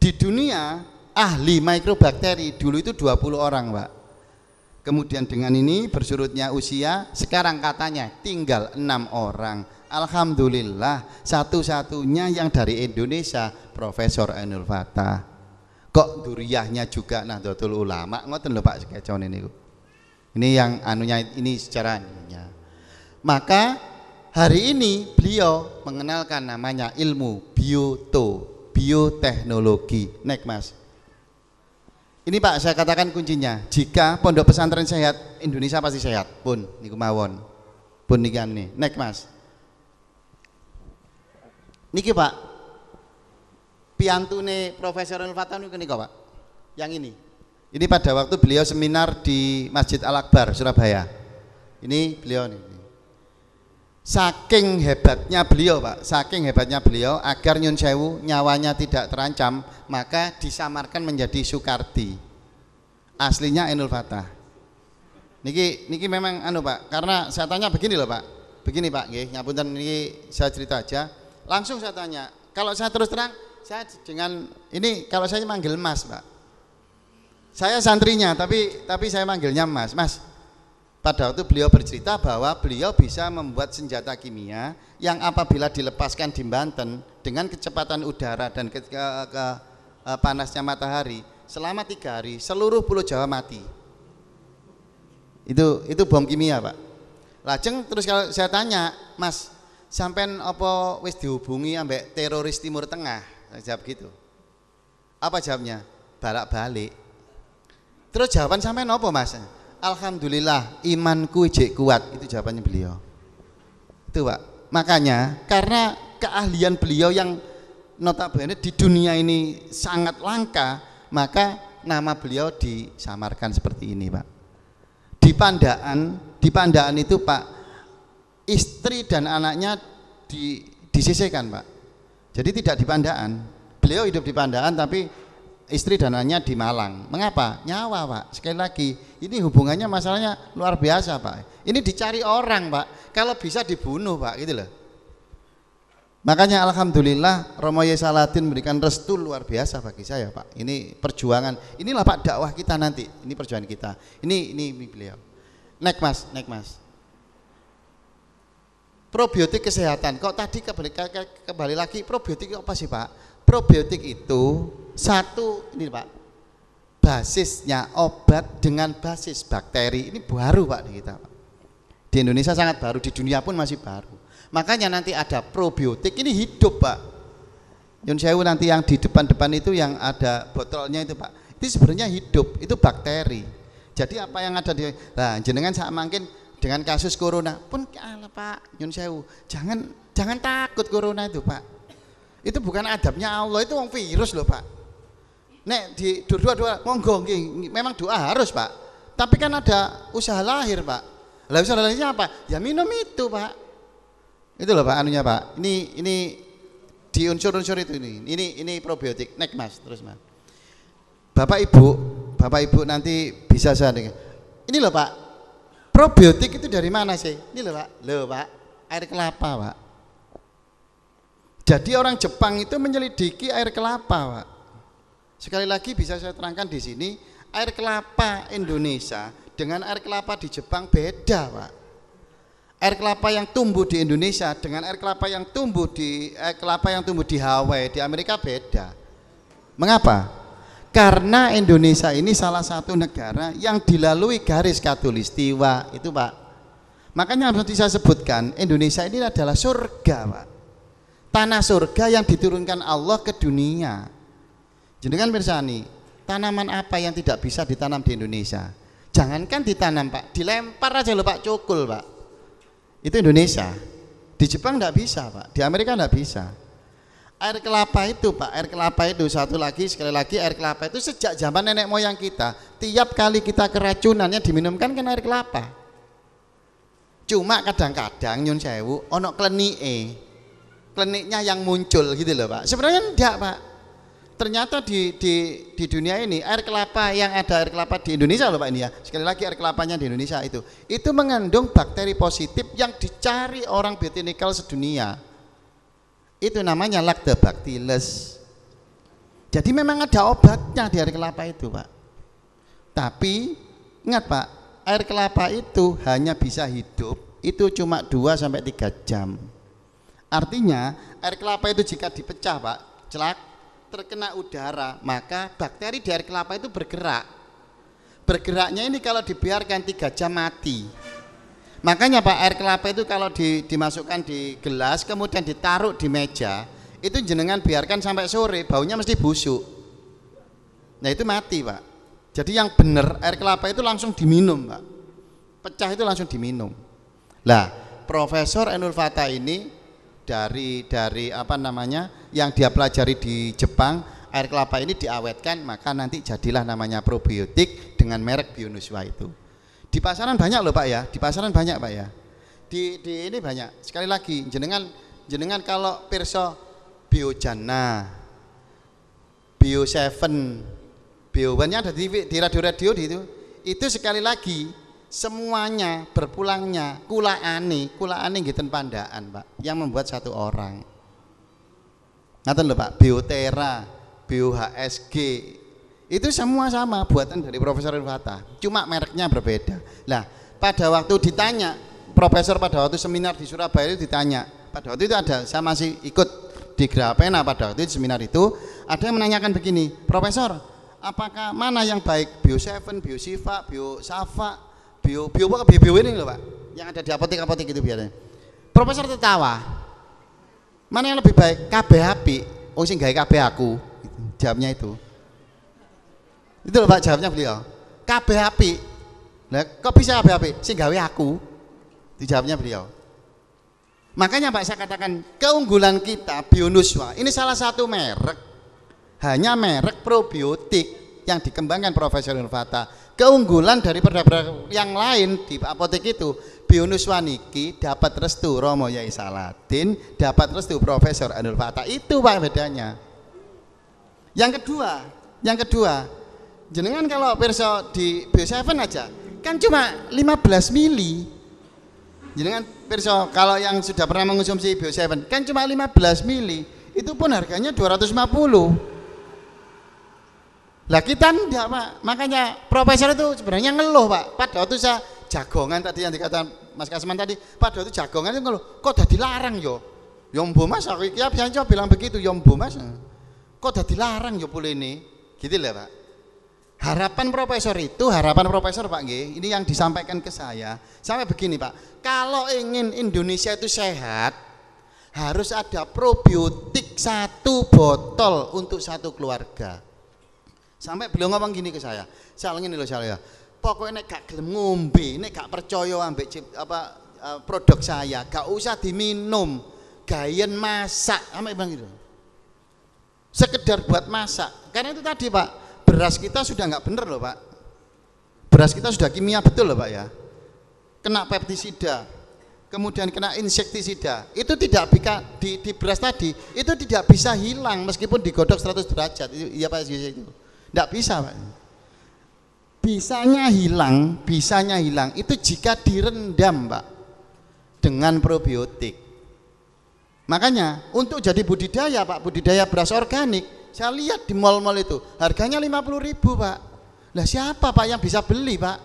Di dunia ahli mikrobakteri dulu itu 20 orang, Pak. Kemudian dengan ini bersurutnya usia, sekarang katanya tinggal enam orang. Alhamdulillah satu-satunya yang dari Indonesia Profesor Ainul Fatah. Kok duriahnya juga Nahdlatul Ulama, ngoten lho Pak sekecon ini. Ini yang anunya ini secara anunya. Maka hari ini beliau mengenalkan namanya ilmu bioto, bioteknologi. Nek Mas. Ini Pak saya katakan kuncinya. Jika pondok pesantren sehat, Indonesia pasti sehat. Pun niku mawon. Pun niki nih. Nek Mas. Niki Pak. Piantune Profesor Al-Fatah niku Pak. Yang ini. Ini pada waktu beliau seminar di Masjid Al Akbar Surabaya. Ini beliau nih. Saking hebatnya beliau, Pak, saking hebatnya beliau agar Nyun Sewu nyawanya tidak terancam, maka disamarkan menjadi Soekardi. Aslinya Enul Fatah. Niki niki memang anu, Pak, karena saya tanya begini loh, Pak. Begini, Pak, nggih, ngapunten niki saya cerita aja. Langsung saya tanya, kalau saya terus terang, saya dengan ini kalau saya manggil Mas, Pak saya santrinya, tapi tapi saya manggilnya Mas. Mas, pada waktu beliau bercerita bahwa beliau bisa membuat senjata kimia yang apabila dilepaskan di Banten dengan kecepatan udara dan ke, ke, ke eh, panasnya matahari selama tiga hari seluruh pulau Jawa mati. Itu itu bom kimia pak. Lajeng terus kalau saya tanya mas sampai apa wis dihubungi ambek teroris timur tengah? Saya jawab gitu. Apa jawabnya? Balak balik terus jawaban sampai apa mas Alhamdulillah imanku ijek kuat. Itu jawabannya beliau. Itu pak. Makanya karena keahlian beliau yang notabene di dunia ini sangat langka maka nama beliau disamarkan seperti ini pak. Di Pandaan di Pandaan itu pak istri dan anaknya di, disisihkan pak. Jadi tidak di Pandaan. Beliau hidup di Pandaan tapi istri dan anaknya di Malang. Mengapa? Nyawa, Pak. Sekali lagi, ini hubungannya masalahnya luar biasa, Pak. Ini dicari orang, Pak. Kalau bisa dibunuh, Pak, gitu loh. Makanya alhamdulillah Romo Yesaladin memberikan restu luar biasa bagi saya, Pak. Ini perjuangan. Inilah Pak dakwah kita nanti. Ini perjuangan kita. Ini ini, ini beliau. Naik Mas, naik Mas. Probiotik kesehatan. Kok tadi kembali, kembali lagi probiotik apa sih, Pak? Probiotik itu satu ini Pak, basisnya obat dengan basis bakteri ini baru Pak di kita Pak. Di Indonesia sangat baru, di dunia pun masih baru. Makanya nanti ada probiotik ini hidup Pak. Yun Sewu nanti yang di depan-depan itu yang ada botolnya itu Pak. Itu sebenarnya hidup, itu bakteri. Jadi apa yang ada di nah jenengan saya mungkin dengan kasus corona pun ala Pak Yun Sewu, jangan jangan takut corona itu Pak. Itu bukan adabnya Allah, itu wong virus loh Pak. Nek di dua-dua monggo memang doa harus pak. Tapi kan ada usaha lahir pak. Lah usaha lahirnya apa? Ya minum itu pak. Itu loh pak anunya pak. Ini ini di unsur-unsur itu ini. Ini ini probiotik. Nek mas terus mas. Bapak ibu bapak ibu nanti bisa saya dengar. Ini loh pak. Probiotik itu dari mana sih? Ini loh pak. Loh pak. Air kelapa pak jadi orang Jepang itu menyelidiki air kelapa pak Sekali lagi bisa saya terangkan di sini, air kelapa Indonesia dengan air kelapa di Jepang beda, Pak. Air kelapa yang tumbuh di Indonesia dengan air kelapa yang tumbuh di air kelapa yang tumbuh di Hawaii di Amerika beda. Mengapa? Karena Indonesia ini salah satu negara yang dilalui garis katulistiwa itu, Pak. Makanya harus saya sebutkan, Indonesia ini adalah surga, Pak. Tanah surga yang diturunkan Allah ke dunia Jenengan mirsani, tanaman apa yang tidak bisa ditanam di Indonesia? Jangankan ditanam Pak, dilempar aja loh Pak cukul Pak. Itu Indonesia. Di Jepang tidak bisa Pak, di Amerika tidak bisa. Air kelapa itu Pak, air kelapa itu satu lagi sekali lagi air kelapa itu sejak zaman nenek moyang kita, tiap kali kita keracunannya diminumkan kan air kelapa. Cuma kadang-kadang nyun sewu ono klenike. Kliniknya yang muncul gitu loh Pak. Sebenarnya enggak Pak. Ternyata di, di, di dunia ini air kelapa yang ada air kelapa di Indonesia loh Pak ini ya. Sekali lagi air kelapanya di Indonesia itu. Itu mengandung bakteri positif yang dicari orang botanical sedunia. Itu namanya lactobacillus. Jadi memang ada obatnya di air kelapa itu Pak. Tapi ingat Pak air kelapa itu hanya bisa hidup itu cuma 2 sampai 3 jam artinya air kelapa itu jika dipecah Pak celak terkena udara, maka bakteri di air kelapa itu bergerak. Bergeraknya ini kalau dibiarkan tiga jam mati. Makanya Pak air kelapa itu kalau di, dimasukkan di gelas kemudian ditaruh di meja, itu jenengan biarkan sampai sore, baunya mesti busuk. Nah itu mati Pak. Jadi yang benar air kelapa itu langsung diminum Pak. Pecah itu langsung diminum. Lah Profesor Enul Fatah ini dari dari apa namanya yang dia pelajari di Jepang air kelapa ini diawetkan maka nanti jadilah namanya probiotik dengan merek Bionuswa itu. Di pasaran banyak loh Pak ya. Di pasaran banyak Pak ya. Di, di ini banyak. Sekali lagi jenengan jenengan kalau perso Biojana Bio Seven Bio One ada di, di radio-radio di itu. Itu sekali lagi semuanya berpulangnya kula ani kula ani ngiten pandaan Pak yang membuat satu orang. Ngaten lho Pak Biotera BioHSG itu semua sama buatan dari Profesor Irfata cuma mereknya berbeda. Lah pada waktu ditanya profesor pada waktu seminar di Surabaya itu ditanya pada waktu itu ada saya masih ikut di Grapena pada waktu itu seminar itu ada yang menanyakan begini profesor apakah mana yang baik? Bio 7 bio siva bio safa bio bio apa? Bio, bio ini loh pak. Yang ada di apotek-apotek itu biasanya. Profesor tertawa mana yang lebih baik? KB api. Oh sing gawe KB aku. Jawabnya itu. Itu loh pak jawabnya beliau. KB api. Nah, kok bisa HP-HP? Sing gawe aku. Dijawabnya beliau. Makanya Pak saya katakan keunggulan kita Bionuswa ini salah satu merek. Hanya merek probiotik yang dikembangkan Profesor Nurfata. Keunggulan dari produk-produk yang lain di apotek itu Bionuswa niki dapat restu Romo Yai Saladin, dapat restu Profesor Anul Fata. Itu Pak bedanya. Yang kedua, yang kedua, jenengan kalau perso di B7 aja kan cuma 15 mili jangan perso kalau yang sudah pernah mengonsumsi Bio 7 kan cuma 15 mili itu pun harganya 250 lah kita enggak pak. Makanya profesor itu sebenarnya ngeluh pak. Pada waktu saya jagongan tadi yang dikatakan Mas Kasman tadi. Pada waktu jagongan itu ngeluh kok udah dilarang yo? Yombo mas aku ya bisa bilang begitu. Yombo mas. Kok udah dilarang yo pulih ini? Gitu lah pak. Harapan profesor itu, harapan profesor Pak G, ini yang disampaikan ke saya. Sampai begini Pak, kalau ingin Indonesia itu sehat, harus ada probiotik satu botol untuk satu keluarga. Sampai beliau ngomong gini ke saya, saya ingin loh saya, pokoknya nek gak gelem ngombe, nek gak percaya ambek apa uh, produk saya, gak usah diminum, gayen masak, sampai bang gitu. Sekedar buat masak, karena itu tadi Pak, beras kita sudah nggak bener loh pak. Beras kita sudah kimia betul loh pak ya. Kena pestisida kemudian kena insektisida. Itu tidak bisa di, di beras tadi itu tidak bisa hilang meskipun digodok 100 derajat. Iya pak itu tidak bisa pak bisanya hilang bisanya hilang itu jika direndam pak dengan probiotik makanya untuk jadi budidaya pak budidaya beras organik saya lihat di mal-mal itu, harganya 50 ribu pak. Lah siapa pak yang bisa beli pak?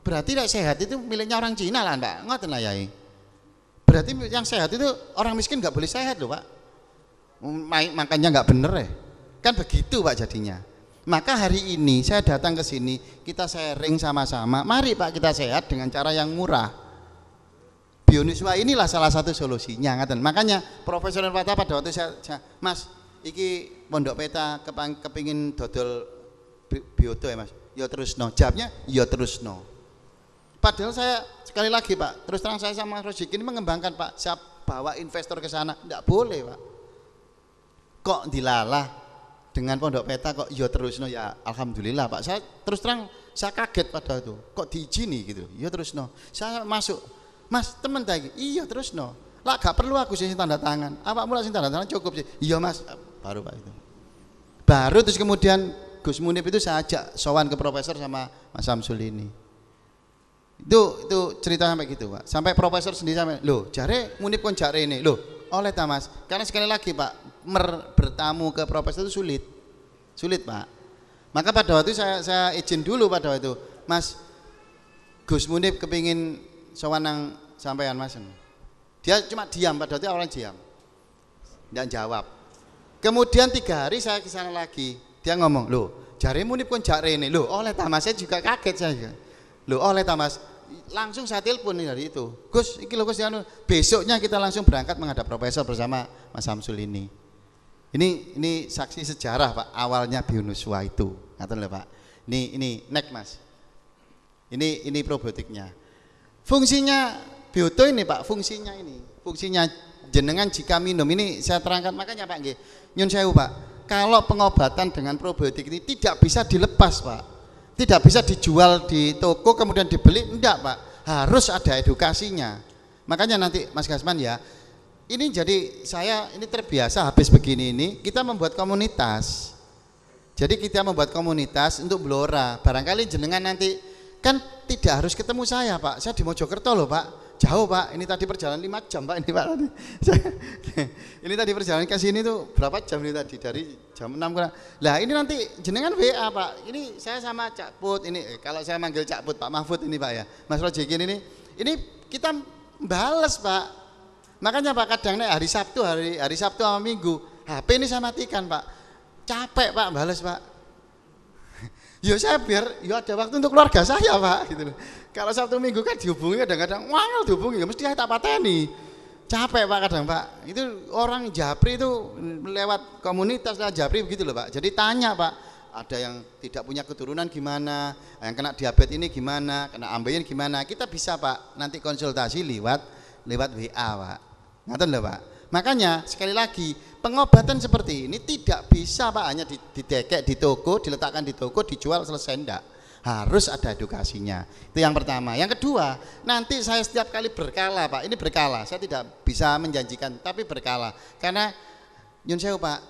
Berarti tidak sehat itu miliknya orang Cina lah enggak? Ngoten lah yai. Berarti yang sehat itu orang miskin nggak boleh sehat loh pak. Makanya nggak bener ya. Kan begitu pak jadinya. Maka hari ini saya datang ke sini, kita sharing sama-sama. Mari Pak kita sehat dengan cara yang murah. Bioniswa inilah salah satu solusinya. Makanya Profesor Fata pada waktu saya, saya Mas, iki pondok peta kepang, kepingin dodol bioto ya mas ya terus no jawabnya ya terus no padahal saya sekali lagi pak terus terang saya sama Rojik ini mengembangkan pak saya bawa investor ke sana tidak boleh pak kok dilalah dengan pondok peta kok ya terus no ya alhamdulillah pak. Saya terus terang saya kaget pada itu. Kok diizini gitu? Ya terus no saya masuk mas teman tadi iya terus no lah gak perlu aku sih tanda tangan. Apa mulai sih tanda tangan cukup sih. Iya mas. Baru Pak itu. Baru terus kemudian Gus Munib itu saya ajak sowan ke profesor sama Mas Samsul ini. Itu itu cerita sampai gitu Pak. Sampai profesor sendiri sampai, loh jare Munib kon jare ini, loh oleh Tamas. Karena sekali lagi Pak, mer bertamu ke profesor itu sulit. Sulit Pak. Maka pada waktu itu saya, saya izin dulu pada waktu itu, Mas Gus Munib kepingin sowan nang sampean Mas. Dia cuma diam pada waktu itu orang diam. Dan jawab. Kemudian tiga hari saya ke sana lagi. Dia ngomong, loh, jarimu nih pun jari ini. Loh, oleh Tamas saya juga kaget saya. Loh, oleh Tamas langsung saya telepon dari itu. Gus, iki loh Gus anu, besoknya kita langsung berangkat menghadap profesor bersama Mas Samsul ini. Ini ini saksi sejarah Pak, awalnya Bionuswa itu. Ngatain lho Pak. Ini ini nek Mas. Ini ini probiotiknya. Fungsinya bioto ini Pak, fungsinya ini. Fungsinya jenengan jika minum ini saya terangkan makanya Pak nggih nyun sewu Pak kalau pengobatan dengan probiotik ini tidak bisa dilepas Pak tidak bisa dijual di toko kemudian dibeli enggak Pak harus ada edukasinya makanya nanti Mas Gasman ya ini jadi saya ini terbiasa habis begini ini kita membuat komunitas. Jadi kita membuat komunitas untuk Blora. Barangkali jenengan nanti kan tidak harus ketemu saya Pak. Saya di Mojokerto loh Pak. Jauh pak. Ini tadi perjalanan 5 jam pak ini pak. [laughs] Ini tadi perjalanan ke sini tuh berapa jam ini tadi? Dari jam 6 kurang lah ini nanti jenengan WA pak. Ini saya sama Cak Put ini eh, kalau saya manggil Cak Put Pak Mahfud ini pak ya. Mas Rojekin ini ini kita bales pak makanya pak kadang nih hari Sabtu hari hari Sabtu sama Minggu HP ini saya matikan pak capek pak bales pak [laughs] ya saya biar ya ada waktu untuk keluarga saya pak gitu loh kalau Sabtu Minggu kan dihubungi kadang-kadang wangel dihubungi ya mesti saya tak pateni. Capek Pak kadang Pak. Itu orang Japri itu lewat komunitas lah Japri begitu loh Pak. Jadi tanya Pak, ada yang tidak punya keturunan gimana, yang kena diabetes ini gimana, kena ambeien gimana. Kita bisa Pak nanti konsultasi lewat lewat WA Pak. Ngatain loh Pak. Makanya sekali lagi pengobatan seperti ini tidak bisa Pak hanya didekek di toko, diletakkan di toko, dijual selesai enggak harus ada edukasinya. Itu yang pertama. Yang kedua, nanti saya setiap kali berkala, Pak. Ini berkala. Saya tidak bisa menjanjikan, tapi berkala. Karena Yun Sewu, Pak,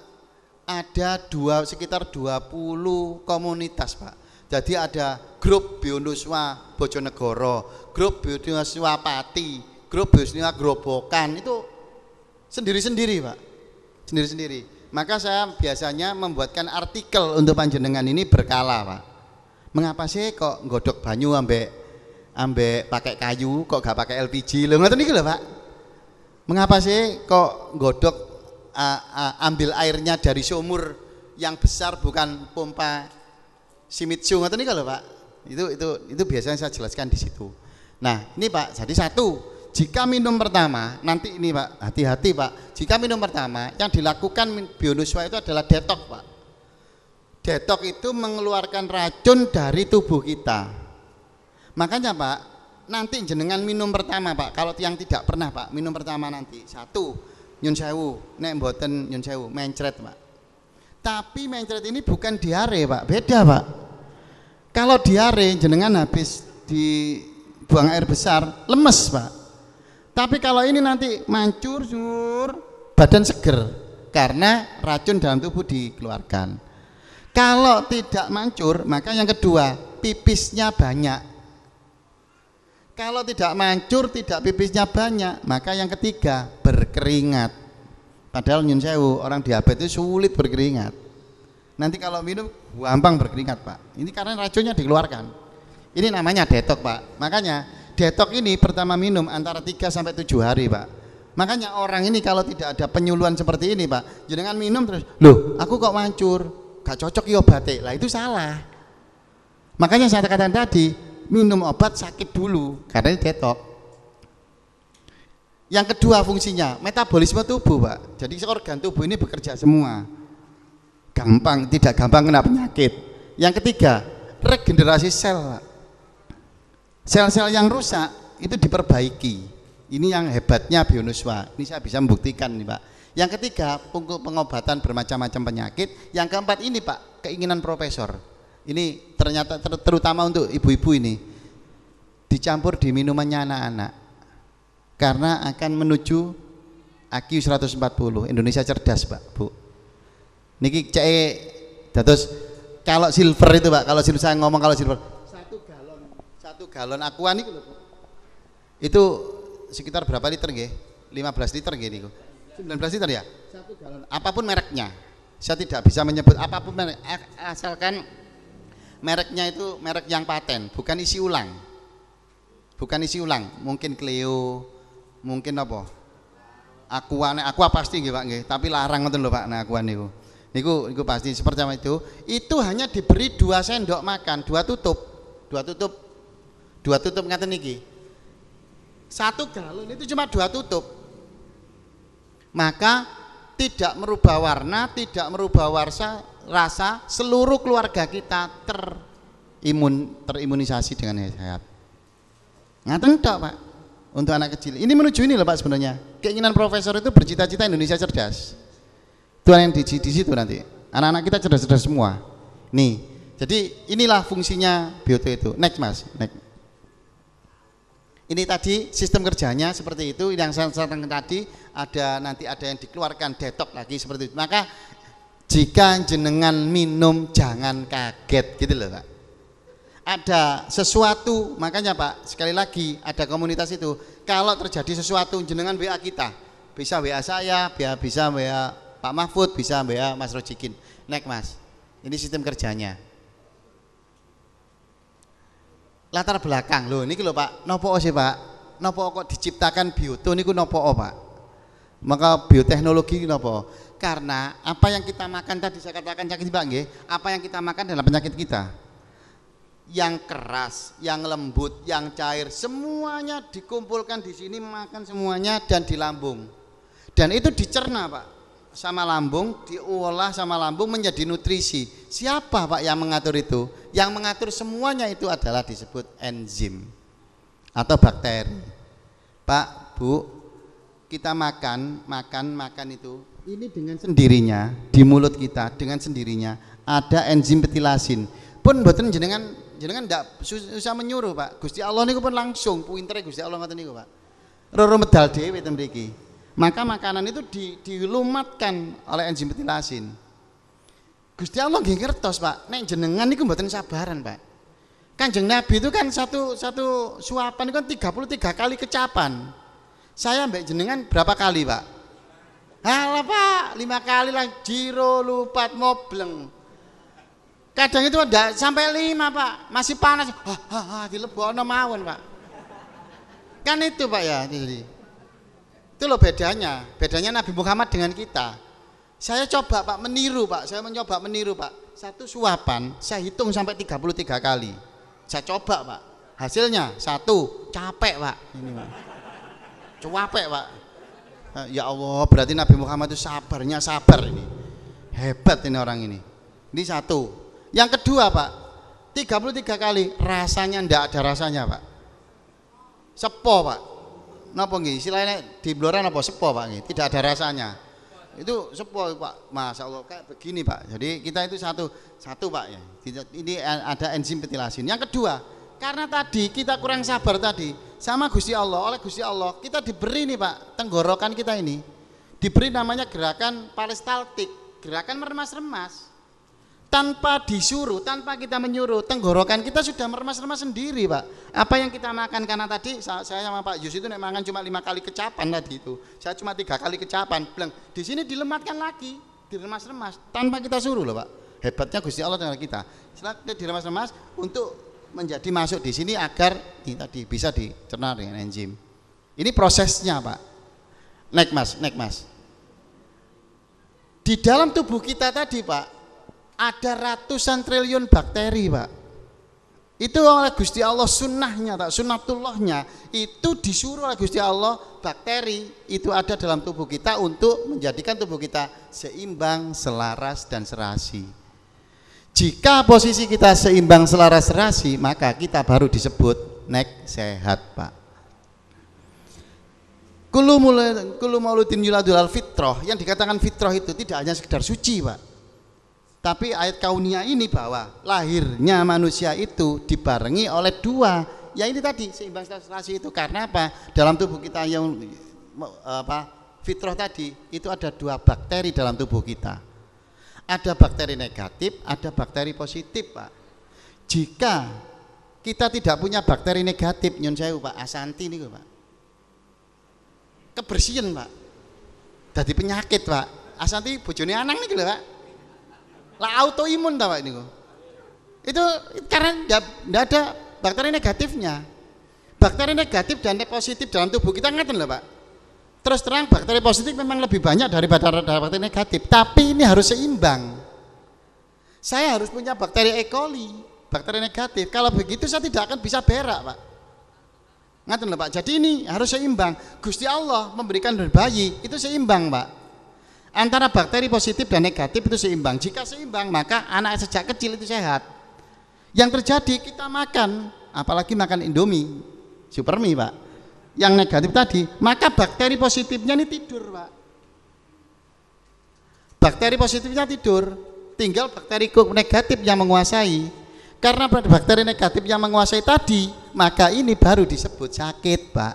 ada dua sekitar 20 komunitas, Pak. Jadi ada grup Bionuswa Bojonegoro, grup Bionuswa Pati, grup Bionuswa Grobokan itu sendiri-sendiri, Pak. Sendiri-sendiri. Maka saya biasanya membuatkan artikel untuk panjenengan ini berkala, Pak. Mengapa sih kok godok banyu ambek ambek pakai kayu kok gak pakai LPG lo ngerti nih Pak. Mengapa sih kok godok uh, uh, ambil airnya dari sumur yang besar bukan pompa Simitsu ngerti nih Pak. Itu itu itu biasanya saya jelaskan di situ. Nah ini Pak jadi satu jika minum pertama nanti ini Pak hati-hati Pak jika minum pertama yang dilakukan bionuswa itu adalah detok Pak detok itu mengeluarkan racun dari tubuh kita. Makanya Pak, nanti jenengan minum pertama Pak, kalau yang tidak pernah Pak, minum pertama nanti. Satu, nyun sewu, nek mboten nyun sewu, mencret Pak. Tapi mencret ini bukan diare Pak, beda Pak. Kalau diare jenengan habis di buang air besar, lemes Pak. Tapi kalau ini nanti mancur, sur, badan seger karena racun dalam tubuh dikeluarkan. Kalau tidak mancur, maka yang kedua, pipisnya banyak. Kalau tidak mancur, tidak pipisnya banyak, maka yang ketiga, berkeringat. Padahal nyun sewu, orang diabetes sulit berkeringat. Nanti kalau minum gampang berkeringat, Pak. Ini karena racunnya dikeluarkan. Ini namanya detok, Pak. Makanya detok ini pertama minum antara 3 sampai 7 hari, Pak. Makanya orang ini kalau tidak ada penyuluhan seperti ini, Pak, jangan minum terus, "Loh, aku kok mancur?" gak cocok ya obatnya lah itu salah. Makanya saya katakan tadi minum obat sakit dulu karena ini detok yang kedua fungsinya metabolisme tubuh pak. Jadi organ tubuh ini bekerja semua. Gampang tidak gampang kena penyakit. Yang ketiga regenerasi sel sel-sel yang rusak itu diperbaiki ini yang hebatnya bionuswa ini saya bisa membuktikan nih pak yang ketiga, pengobatan bermacam-macam penyakit. Yang keempat ini Pak, keinginan profesor. Ini ternyata ter terutama untuk ibu-ibu ini. Dicampur di minumannya anak-anak. Karena akan menuju IQ 140. Indonesia cerdas Pak, Bu. Niki CE terus kalau silver itu Pak, kalau silver saya ngomong kalau silver satu galon aqua niku Itu sekitar berapa liter nggih? 15 liter nggih niku. 19 liter ya? Satu galon. Apa pun mereknya. Saya tidak bisa menyebut apa pun merek asalkan mereknya itu merek yang paten, bukan isi ulang. Bukan isi ulang, mungkin Clio, mungkin apa? Aqua, aqua pasti nggih Pak nggih, tapi larang ngoten lho Pak nek aqua niku. Niku niku pasti seperti itu. Itu hanya diberi dua sendok makan, dua tutup. Dua tutup. Dua tutup ngaten niki. Satu galon itu cuma dua tutup maka tidak merubah warna, tidak merubah warsa, rasa, seluruh keluarga kita terimun, terimunisasi dengan sehat. Ngaten enggak Pak? Untuk anak kecil. Ini menuju ini loh Pak sebenarnya. Keinginan profesor itu bercita-cita Indonesia cerdas. Tuhan yang di, di situ nanti. Anak-anak kita cerdas-cerdas semua. Nih, jadi inilah fungsinya bioto itu. Next Mas, next. Ini tadi sistem kerjanya seperti itu. Yang saya sampaikan tadi ada nanti ada yang dikeluarkan detok lagi seperti itu. Maka jika jenengan minum jangan kaget. Gitu loh Pak. ada sesuatu makanya Pak sekali lagi ada komunitas itu. Kalau terjadi sesuatu jenengan WA kita. Bisa WA saya bisa WA Pak Mahfud bisa WA Mas Rojikin. Naik Mas. Ini sistem kerjanya latar belakang loh ini loh Pak nopo sih Pak nopo kok diciptakan bioto ini nopo Pak maka bioteknologi nopo karena apa yang kita makan tadi saya katakan sakit nggih apa yang kita makan adalah penyakit kita yang keras, yang lembut, yang cair, semuanya dikumpulkan di sini makan semuanya dan di lambung. Dan itu dicerna, Pak. Sama lambung, diolah sama lambung menjadi nutrisi. Siapa, Pak, yang mengatur itu? Yang mengatur semuanya itu adalah disebut enzim atau bakteri. Pak, Bu, kita makan, makan, makan itu ini dengan sendirinya di mulut kita dengan sendirinya ada enzim petilasin pun buatan jenengan jenengan ndak susah menyuruh Pak. Gusti Allah niku pun langsung pintere Gusti Allah ngoten niku Pak. Roro medal mriki. Maka makanan itu di, dilumatkan oleh enzim petilasin. Gusti Allah nggih ngertos Pak, nek jenengan niku mboten sabaran Pak. Kanjeng Nabi itu kan satu satu suapan itu kan 33 kali kecapan. Saya mbak jenengan berapa kali Pak? Halah Pak, lima kali lah jiro lupat mobleng. Kadang itu ada sampai lima pak, masih panas. Hah, hah, hah dilebono mawon pak. Kan itu pak ya. Jadi. Itu loh bedanya, bedanya Nabi Muhammad dengan kita. Saya coba pak meniru pak, saya mencoba meniru pak. Satu suapan saya hitung sampai 33 kali. Saya coba pak. Hasilnya satu, capek pak. Ini pak. Capek pak. Ya Allah, berarti Nabi Muhammad itu sabarnya sabar ini. Hebat ini orang ini. Ini satu, yang kedua Pak, 33 kali rasanya ndak ada rasanya Pak. Sepo Pak. Napa nggih? Istilahnya di Blora napa sepo Pak nggih? Tidak ada rasanya. Itu sepo Pak. Masya Allah kayak begini Pak. Jadi kita itu satu satu Pak ya. Ini ada enzim petilasin. Yang kedua, karena tadi kita kurang sabar tadi sama Gusti Allah, oleh Gusti Allah kita diberi nih Pak, tenggorokan kita ini diberi namanya gerakan palestaltik, gerakan meremas-remas tanpa disuruh, tanpa kita menyuruh, tenggorokan kita sudah meremas-remas sendiri, Pak. Apa yang kita makan karena tadi saya sama Pak Yus itu makan cuma lima kali kecapan tadi itu. Saya cuma tiga kali kecapan, bilang di sini dilematkan lagi, diremas-remas tanpa kita suruh loh, Pak. Hebatnya Gusti Allah dengan kita. Setelah diremas-remas untuk menjadi masuk di sini agar ini tadi bisa dicerna dengan enzim. Ini prosesnya, Pak. Naik Mas, naik Mas. Di dalam tubuh kita tadi, Pak, ada ratusan triliun bakteri pak. Itu oleh Gusti Allah sunnahnya tak sunnatullahnya. Itu disuruh oleh Gusti Allah bakteri itu ada dalam tubuh kita untuk menjadikan tubuh kita seimbang selaras dan serasi. Jika posisi kita seimbang selaras serasi maka kita baru disebut nek sehat pak. Kulu mauludin yuladul al fitrah yang dikatakan fitrah itu tidak hanya sekedar suci pak tapi ayat kaunia ini bahwa lahirnya manusia itu dibarengi oleh dua. Ya ini tadi seimbang sensasi itu karena apa? Dalam tubuh kita yang apa fitrah tadi itu ada dua bakteri dalam tubuh kita. Ada bakteri negatif, ada bakteri positif, Pak. Jika kita tidak punya bakteri negatif, nyun saya Pak, asanti nih, Pak. Kebersihan, Pak. Jadi penyakit, Pak. Asanti bojone anang nih, Pak lah autoimun tahu ini kok. Itu karena tidak ada bakteri negatifnya. Bakteri negatif dan positif dalam tubuh kita ngeten loh Pak. Terus terang bakteri positif memang lebih banyak daripada bakteri negatif, tapi ini harus seimbang. Saya harus punya bakteri E. coli, bakteri negatif. Kalau begitu saya tidak akan bisa berak, Pak. Ngaten loh Pak. Jadi ini harus seimbang. Gusti Allah memberikan bayi itu seimbang, Pak antara bakteri positif dan negatif itu seimbang. Jika seimbang, maka anak sejak kecil itu sehat. Yang terjadi kita makan, apalagi makan Indomie, supermi Pak. Yang negatif tadi, maka bakteri positifnya ini tidur Pak. Bakteri positifnya tidur, tinggal bakteri negatif yang menguasai. Karena bakteri negatif yang menguasai tadi, maka ini baru disebut sakit Pak.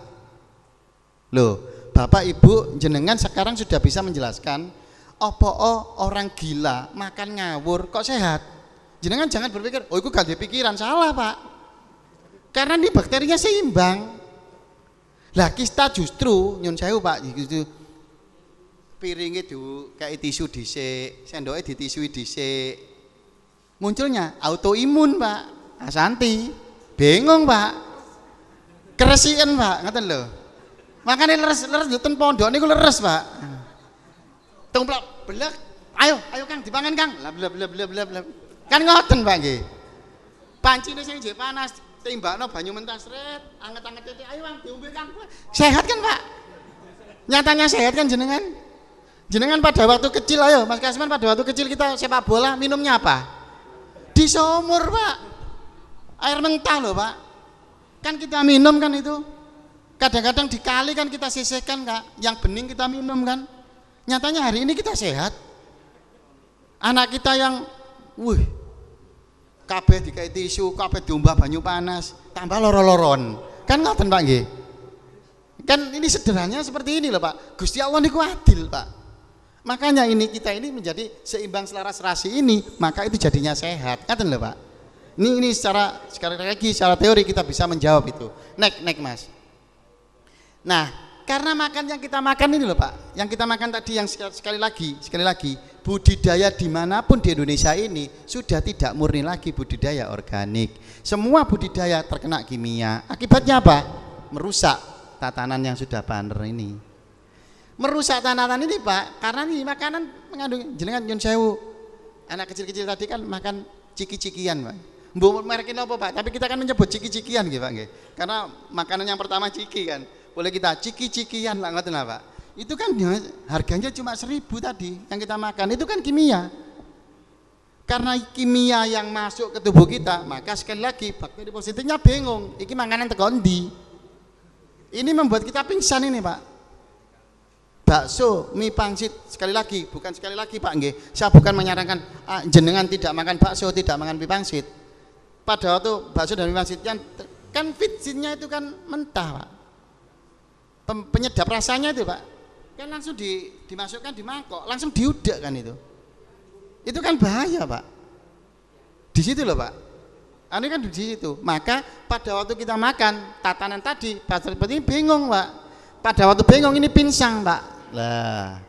Loh, Bapak Ibu jenengan sekarang sudah bisa menjelaskan apa orang gila makan ngawur kok sehat? Jenengan jangan berpikir, oh itu ada pikiran, salah Pak. Karena ini bakterinya seimbang. Lah kita justru nyun sewu Pak, gitu piringnya di kayak tisu dhisik, sendoknya di tisu dhisik. Munculnya autoimun, Pak. Asanti. Bingung, Pak. Keresian, Pak, ngoten lho. Makanya leres leres ten pondok niku leres, Pak. Tumplak belek. Ayo, ayo Kang dipangan Kang. Lah bla bla bla bla. Kan ngoten, Pak nggih. Pancine sing jek panas, timbakno banyu mentah sret, anget-anget titik. Ayo Kang diombe Kang. Sehat kan, Pak? Nyatanya sehat kan jenengan? Jenengan pada waktu kecil ayo Mas Kasman pada waktu kecil kita sepak bola minumnya apa? Di sumur Pak. Air mentah loh Pak. Kan kita minum kan itu. Kadang-kadang di kali kan kita sisihkan Kak. Yang bening kita minum kan. Nyatanya hari ini kita sehat. Anak kita yang wih kabeh dikai tisu, kabeh diumbah banyu panas, tambah loro-loron. Kan ngoten Pak nggih. Kan ini sederhananya seperti ini loh Pak. Gusti Allah niku adil Pak. Makanya ini kita ini menjadi seimbang selaras rasi ini, maka itu jadinya sehat. Kan lho Pak. Ini ini secara sekali lagi secara teori kita bisa menjawab itu. Nek nek Mas. Nah, karena makan yang kita makan ini loh Pak, yang kita makan tadi yang sekali lagi, sekali lagi, budidaya di mana pun di Indonesia ini sudah tidak murni lagi budidaya organik. Semua budidaya terkena kimia. Akibatnya apa? Merusak tatanan yang sudah benar ini. Merusak tanaman ini pak karena ini makanan mengandung jenengan nyun sewu. Anak kecil-kecil tadi kan makan ciki-cikian pak. Bu merekin apa pak? Tapi kita kan menyebut ciki-cikian gitu pak karena makanan yang pertama ciki kan boleh kita ciki-cikian lah ngerti pak. Itu kan ya, harganya cuma seribu tadi yang kita makan. Itu kan kimia. Karena kimia yang masuk ke tubuh kita maka sekali lagi bakteri positifnya bingung. Ini makanan tekondi ini membuat kita pingsan ini pak. Bakso, mie pangsit sekali lagi, bukan sekali lagi Pak nggih. Saya bukan menyarankan ah, jenengan tidak makan bakso, tidak makan mie pangsit. Pada waktu bakso dan mie pangsit kan kan itu kan mentah, Pak. Penyedap rasanya itu, Pak. Kan langsung di, dimasukkan di mangkok, langsung diudak kan itu. Itu kan bahaya, Pak. Di situ loh, Pak. Ini kan di situ. Maka pada waktu kita makan tatanan tadi, Pak seperti bingung, Pak. Pada waktu bingung ini pinsang, Pak lah.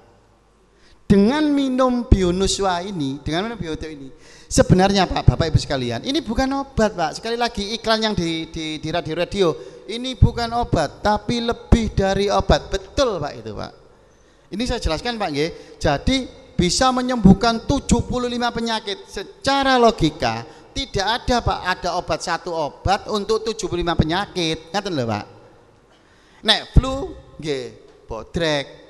Dengan minum bionuswa ini, dengan minum bioto ini, sebenarnya Pak, Bapak Ibu sekalian, ini bukan obat Pak. Sekali lagi iklan yang di, di, di radio-radio, ini bukan obat, tapi lebih dari obat. Betul Pak itu Pak. Ini saya jelaskan Pak Nge. Jadi bisa menyembuhkan 75 penyakit secara logika tidak ada Pak ada obat satu obat untuk 75 penyakit ngaten lho Pak nek flu nggih bodrek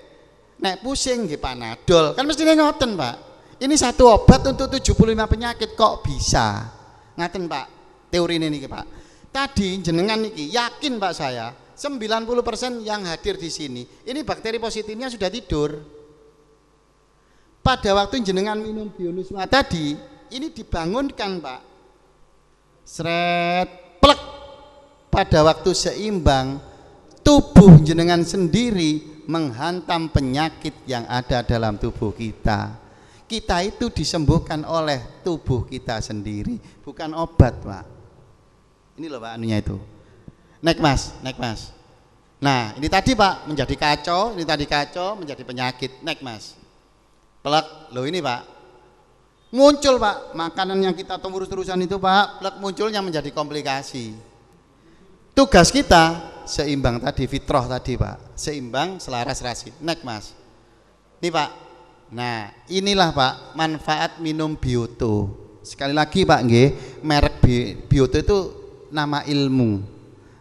Nek pusing nggih panadol. Kan mesti ngoten, Pak. Ini satu obat untuk 75 penyakit kok bisa. Ngaten, Pak. Teori ini nih, Pak. Tadi jenengan niki yakin Pak saya 90% yang hadir di sini ini bakteri positifnya sudah tidur. Pada waktu jenengan minum bionusma tadi, ini dibangunkan, Pak. Sret plek pada waktu seimbang tubuh jenengan sendiri menghantam penyakit yang ada dalam tubuh kita. Kita itu disembuhkan oleh tubuh kita sendiri, bukan obat, Pak. Ini loh Pak anunya itu. Naik Mas, naik Mas. Nah, ini tadi Pak menjadi kacau, ini tadi kacau menjadi penyakit. Naik Mas. Pelak, loh ini Pak. Muncul Pak, makanan yang kita terus-terusan itu Pak, pelak munculnya menjadi komplikasi. Tugas kita seimbang tadi fitrah tadi Pak seimbang selaras rasi nek Mas ini Pak nah inilah Pak manfaat minum bioto. Sekali lagi Pak nggih merek bioto itu nama ilmu.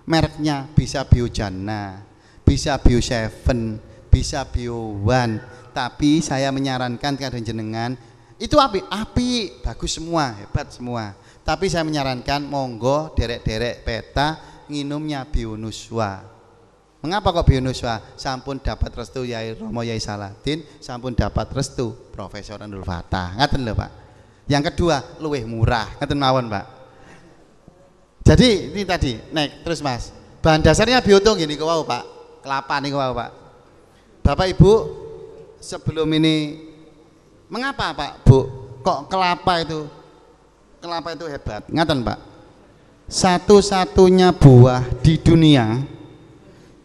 Mereknya bisa biojana bisa bio seven bisa bio one. Tapi saya menyarankan kepada jenengan itu api api bagus semua hebat semua. Tapi saya menyarankan monggo derek-derek peta nginumnya bionuswa. Mengapa kok bionuswa? Sampun dapat restu Yai Romo Yai Saladin, sampun dapat restu Profesor Andul Fatah. Ngaten lho, Pak. Yang kedua, luweh murah. Ngaten mawon, Pak. Jadi ini tadi, naik terus Mas. Bahan dasarnya biotung gini kau Pak. Kelapa nih kau Pak. Bapak Ibu sebelum ini mengapa Pak Bu kok kelapa itu kelapa itu hebat. Ngaten Pak. Satu-satunya buah di dunia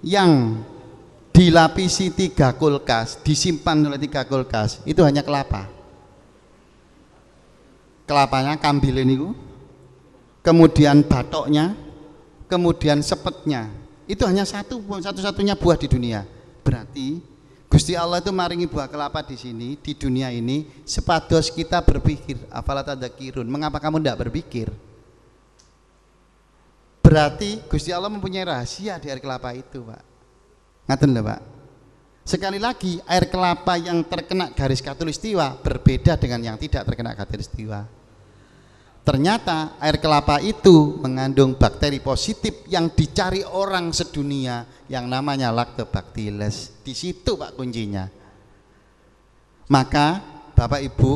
yang dilapisi tiga kulkas, disimpan oleh tiga kulkas, itu hanya kelapa. Kelapanya kambil ini, kemudian batoknya, kemudian sepetnya. Itu hanya satu satu-satunya buah di dunia. Berarti Gusti Allah itu maringi buah kelapa di sini di dunia ini sepados kita berpikir afalat kirun mengapa kamu tidak berpikir berarti Gusti Allah mempunyai rahasia di air kelapa itu Pak ngaten lho Pak sekali lagi air kelapa yang terkena garis katulistiwa berbeda dengan yang tidak terkena katulistiwa Ternyata air kelapa itu mengandung bakteri positif yang dicari orang sedunia yang namanya Lactobacillus. Di situ Pak kuncinya. Maka Bapak Ibu,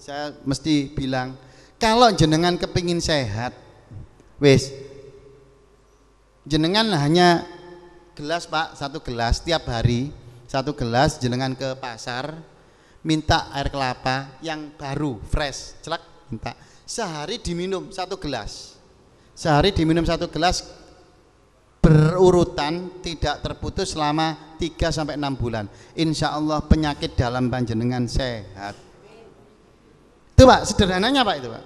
saya mesti bilang kalau jenengan kepingin sehat, wes jenengan hanya gelas Pak, satu gelas tiap hari, satu gelas jenengan ke pasar minta air kelapa yang baru, fresh, celak minta. Sehari diminum satu gelas. Sehari diminum satu gelas berurutan tidak terputus selama 3 sampai 6 bulan. Insya Allah penyakit dalam panjenengan sehat. Itu pak sederhananya pak itu pak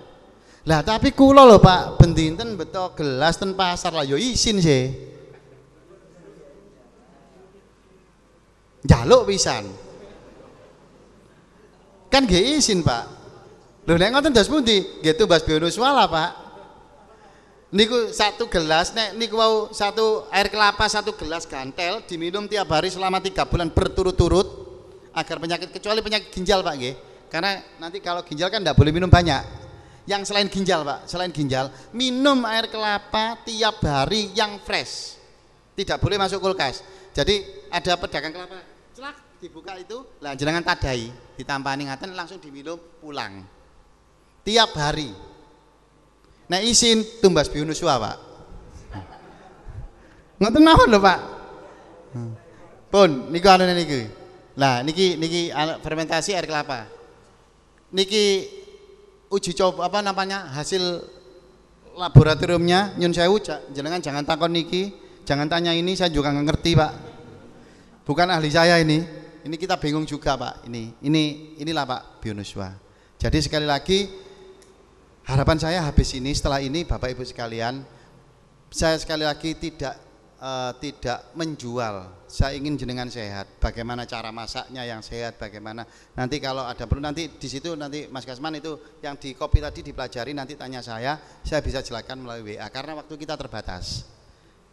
lah tapi kulo loh pak bendinten betul gelas ten pasar lah yo isin sih jaluk pisan kan gak izin pak Lho nek ngoten dos pundi? Nggih tumbas bionuswala, Pak. Niku satu gelas, nek niku mau satu air kelapa satu gelas gantel diminum tiap hari selama tiga bulan berturut-turut agar penyakit kecuali penyakit ginjal Pak nggih. Karena nanti kalau ginjal kan tidak boleh minum banyak. Yang selain ginjal Pak, selain ginjal, minum air kelapa tiap hari yang fresh. Tidak boleh masuk kulkas. Jadi ada pedagang kelapa, celak dibuka itu, lah jenengan tadai, ditampani ngaten langsung diminum pulang. Tiap hari. Nah izin tumbas biunuswa pak. Ngoten mawon lho pak. Pun niku anu niki lah niki niki fermentasi air kelapa. Niki uji coba apa namanya hasil laboratoriumnya nyun sewu jenengan jangan takon niki jangan tanya ini saya juga nggak ngerti pak. Bukan ahli saya ini ini kita bingung juga pak ini ini inilah pak Bionuswa jadi sekali lagi Harapan saya habis ini setelah ini Bapak Ibu sekalian, saya sekali lagi tidak uh, tidak menjual. Saya ingin jenengan sehat. Bagaimana cara masaknya yang sehat, bagaimana nanti kalau ada perlu nanti di situ nanti Mas Kasman itu yang di kopi tadi dipelajari nanti tanya saya, saya bisa jelaskan melalui WA karena waktu kita terbatas.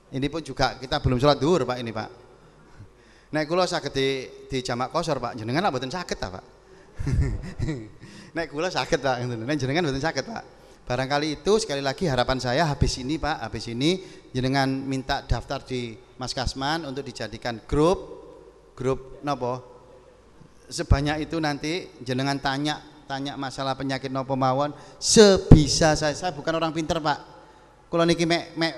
Ini pun juga kita belum sholat duhur Pak ini Pak. Nek kula saged di, di jamak kosor Pak, jenengan lah saged ta Pak. [laughs] Nek kula sakit Pak. Nek jenengan mboten sakit Pak. Barangkali itu sekali lagi harapan saya habis ini Pak, habis ini jenengan minta daftar di Mas Kasman untuk dijadikan grup. Grup nopo? Sebanyak itu nanti jenengan tanya tanya masalah penyakit nopo mawon. Sebisa saya saya bukan orang pinter Pak. Kalau niki mek mek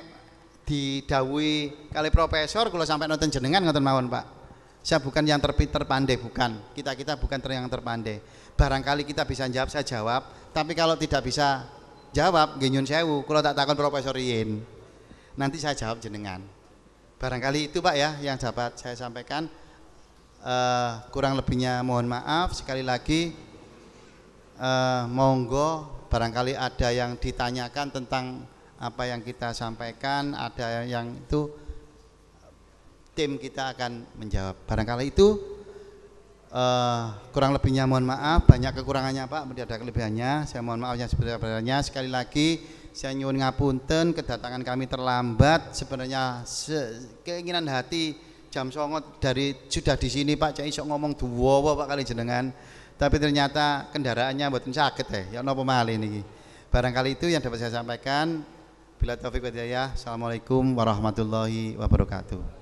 didawi kali profesor kalau sampai nonton jenengan ngoten mawon Pak. Saya bukan yang terpinter pandai bukan. Kita kita bukan ter yang terpandai. Barangkali kita bisa jawab saya jawab. Tapi kalau tidak bisa jawab genyun sewu. Kalau tak takon Profesor Yin. Nanti saya jawab jenengan. Barangkali itu Pak ya yang dapat saya sampaikan. Uh, kurang lebihnya mohon maaf. Sekali lagi uh, monggo barangkali ada yang ditanyakan tentang apa yang kita sampaikan ada yang itu tim kita akan menjawab. Barangkali itu Uh, kurang lebihnya mohon maaf, banyak kekurangannya Pak, tidak ada kelebihannya. Saya mohon maaf yang sebenarnya. Sekali lagi saya nyuwun ngapunten kedatangan kami terlambat. Sebenarnya se keinginan hati jam songot dari sudah di sini Pak Cai sok ngomong dua Pak kali jenengan. Tapi ternyata kendaraannya buatin sakit ya. Ya nopo malih niki. Barangkali itu yang dapat saya sampaikan. Bila taufik wa Assalamualaikum warahmatullahi wabarakatuh.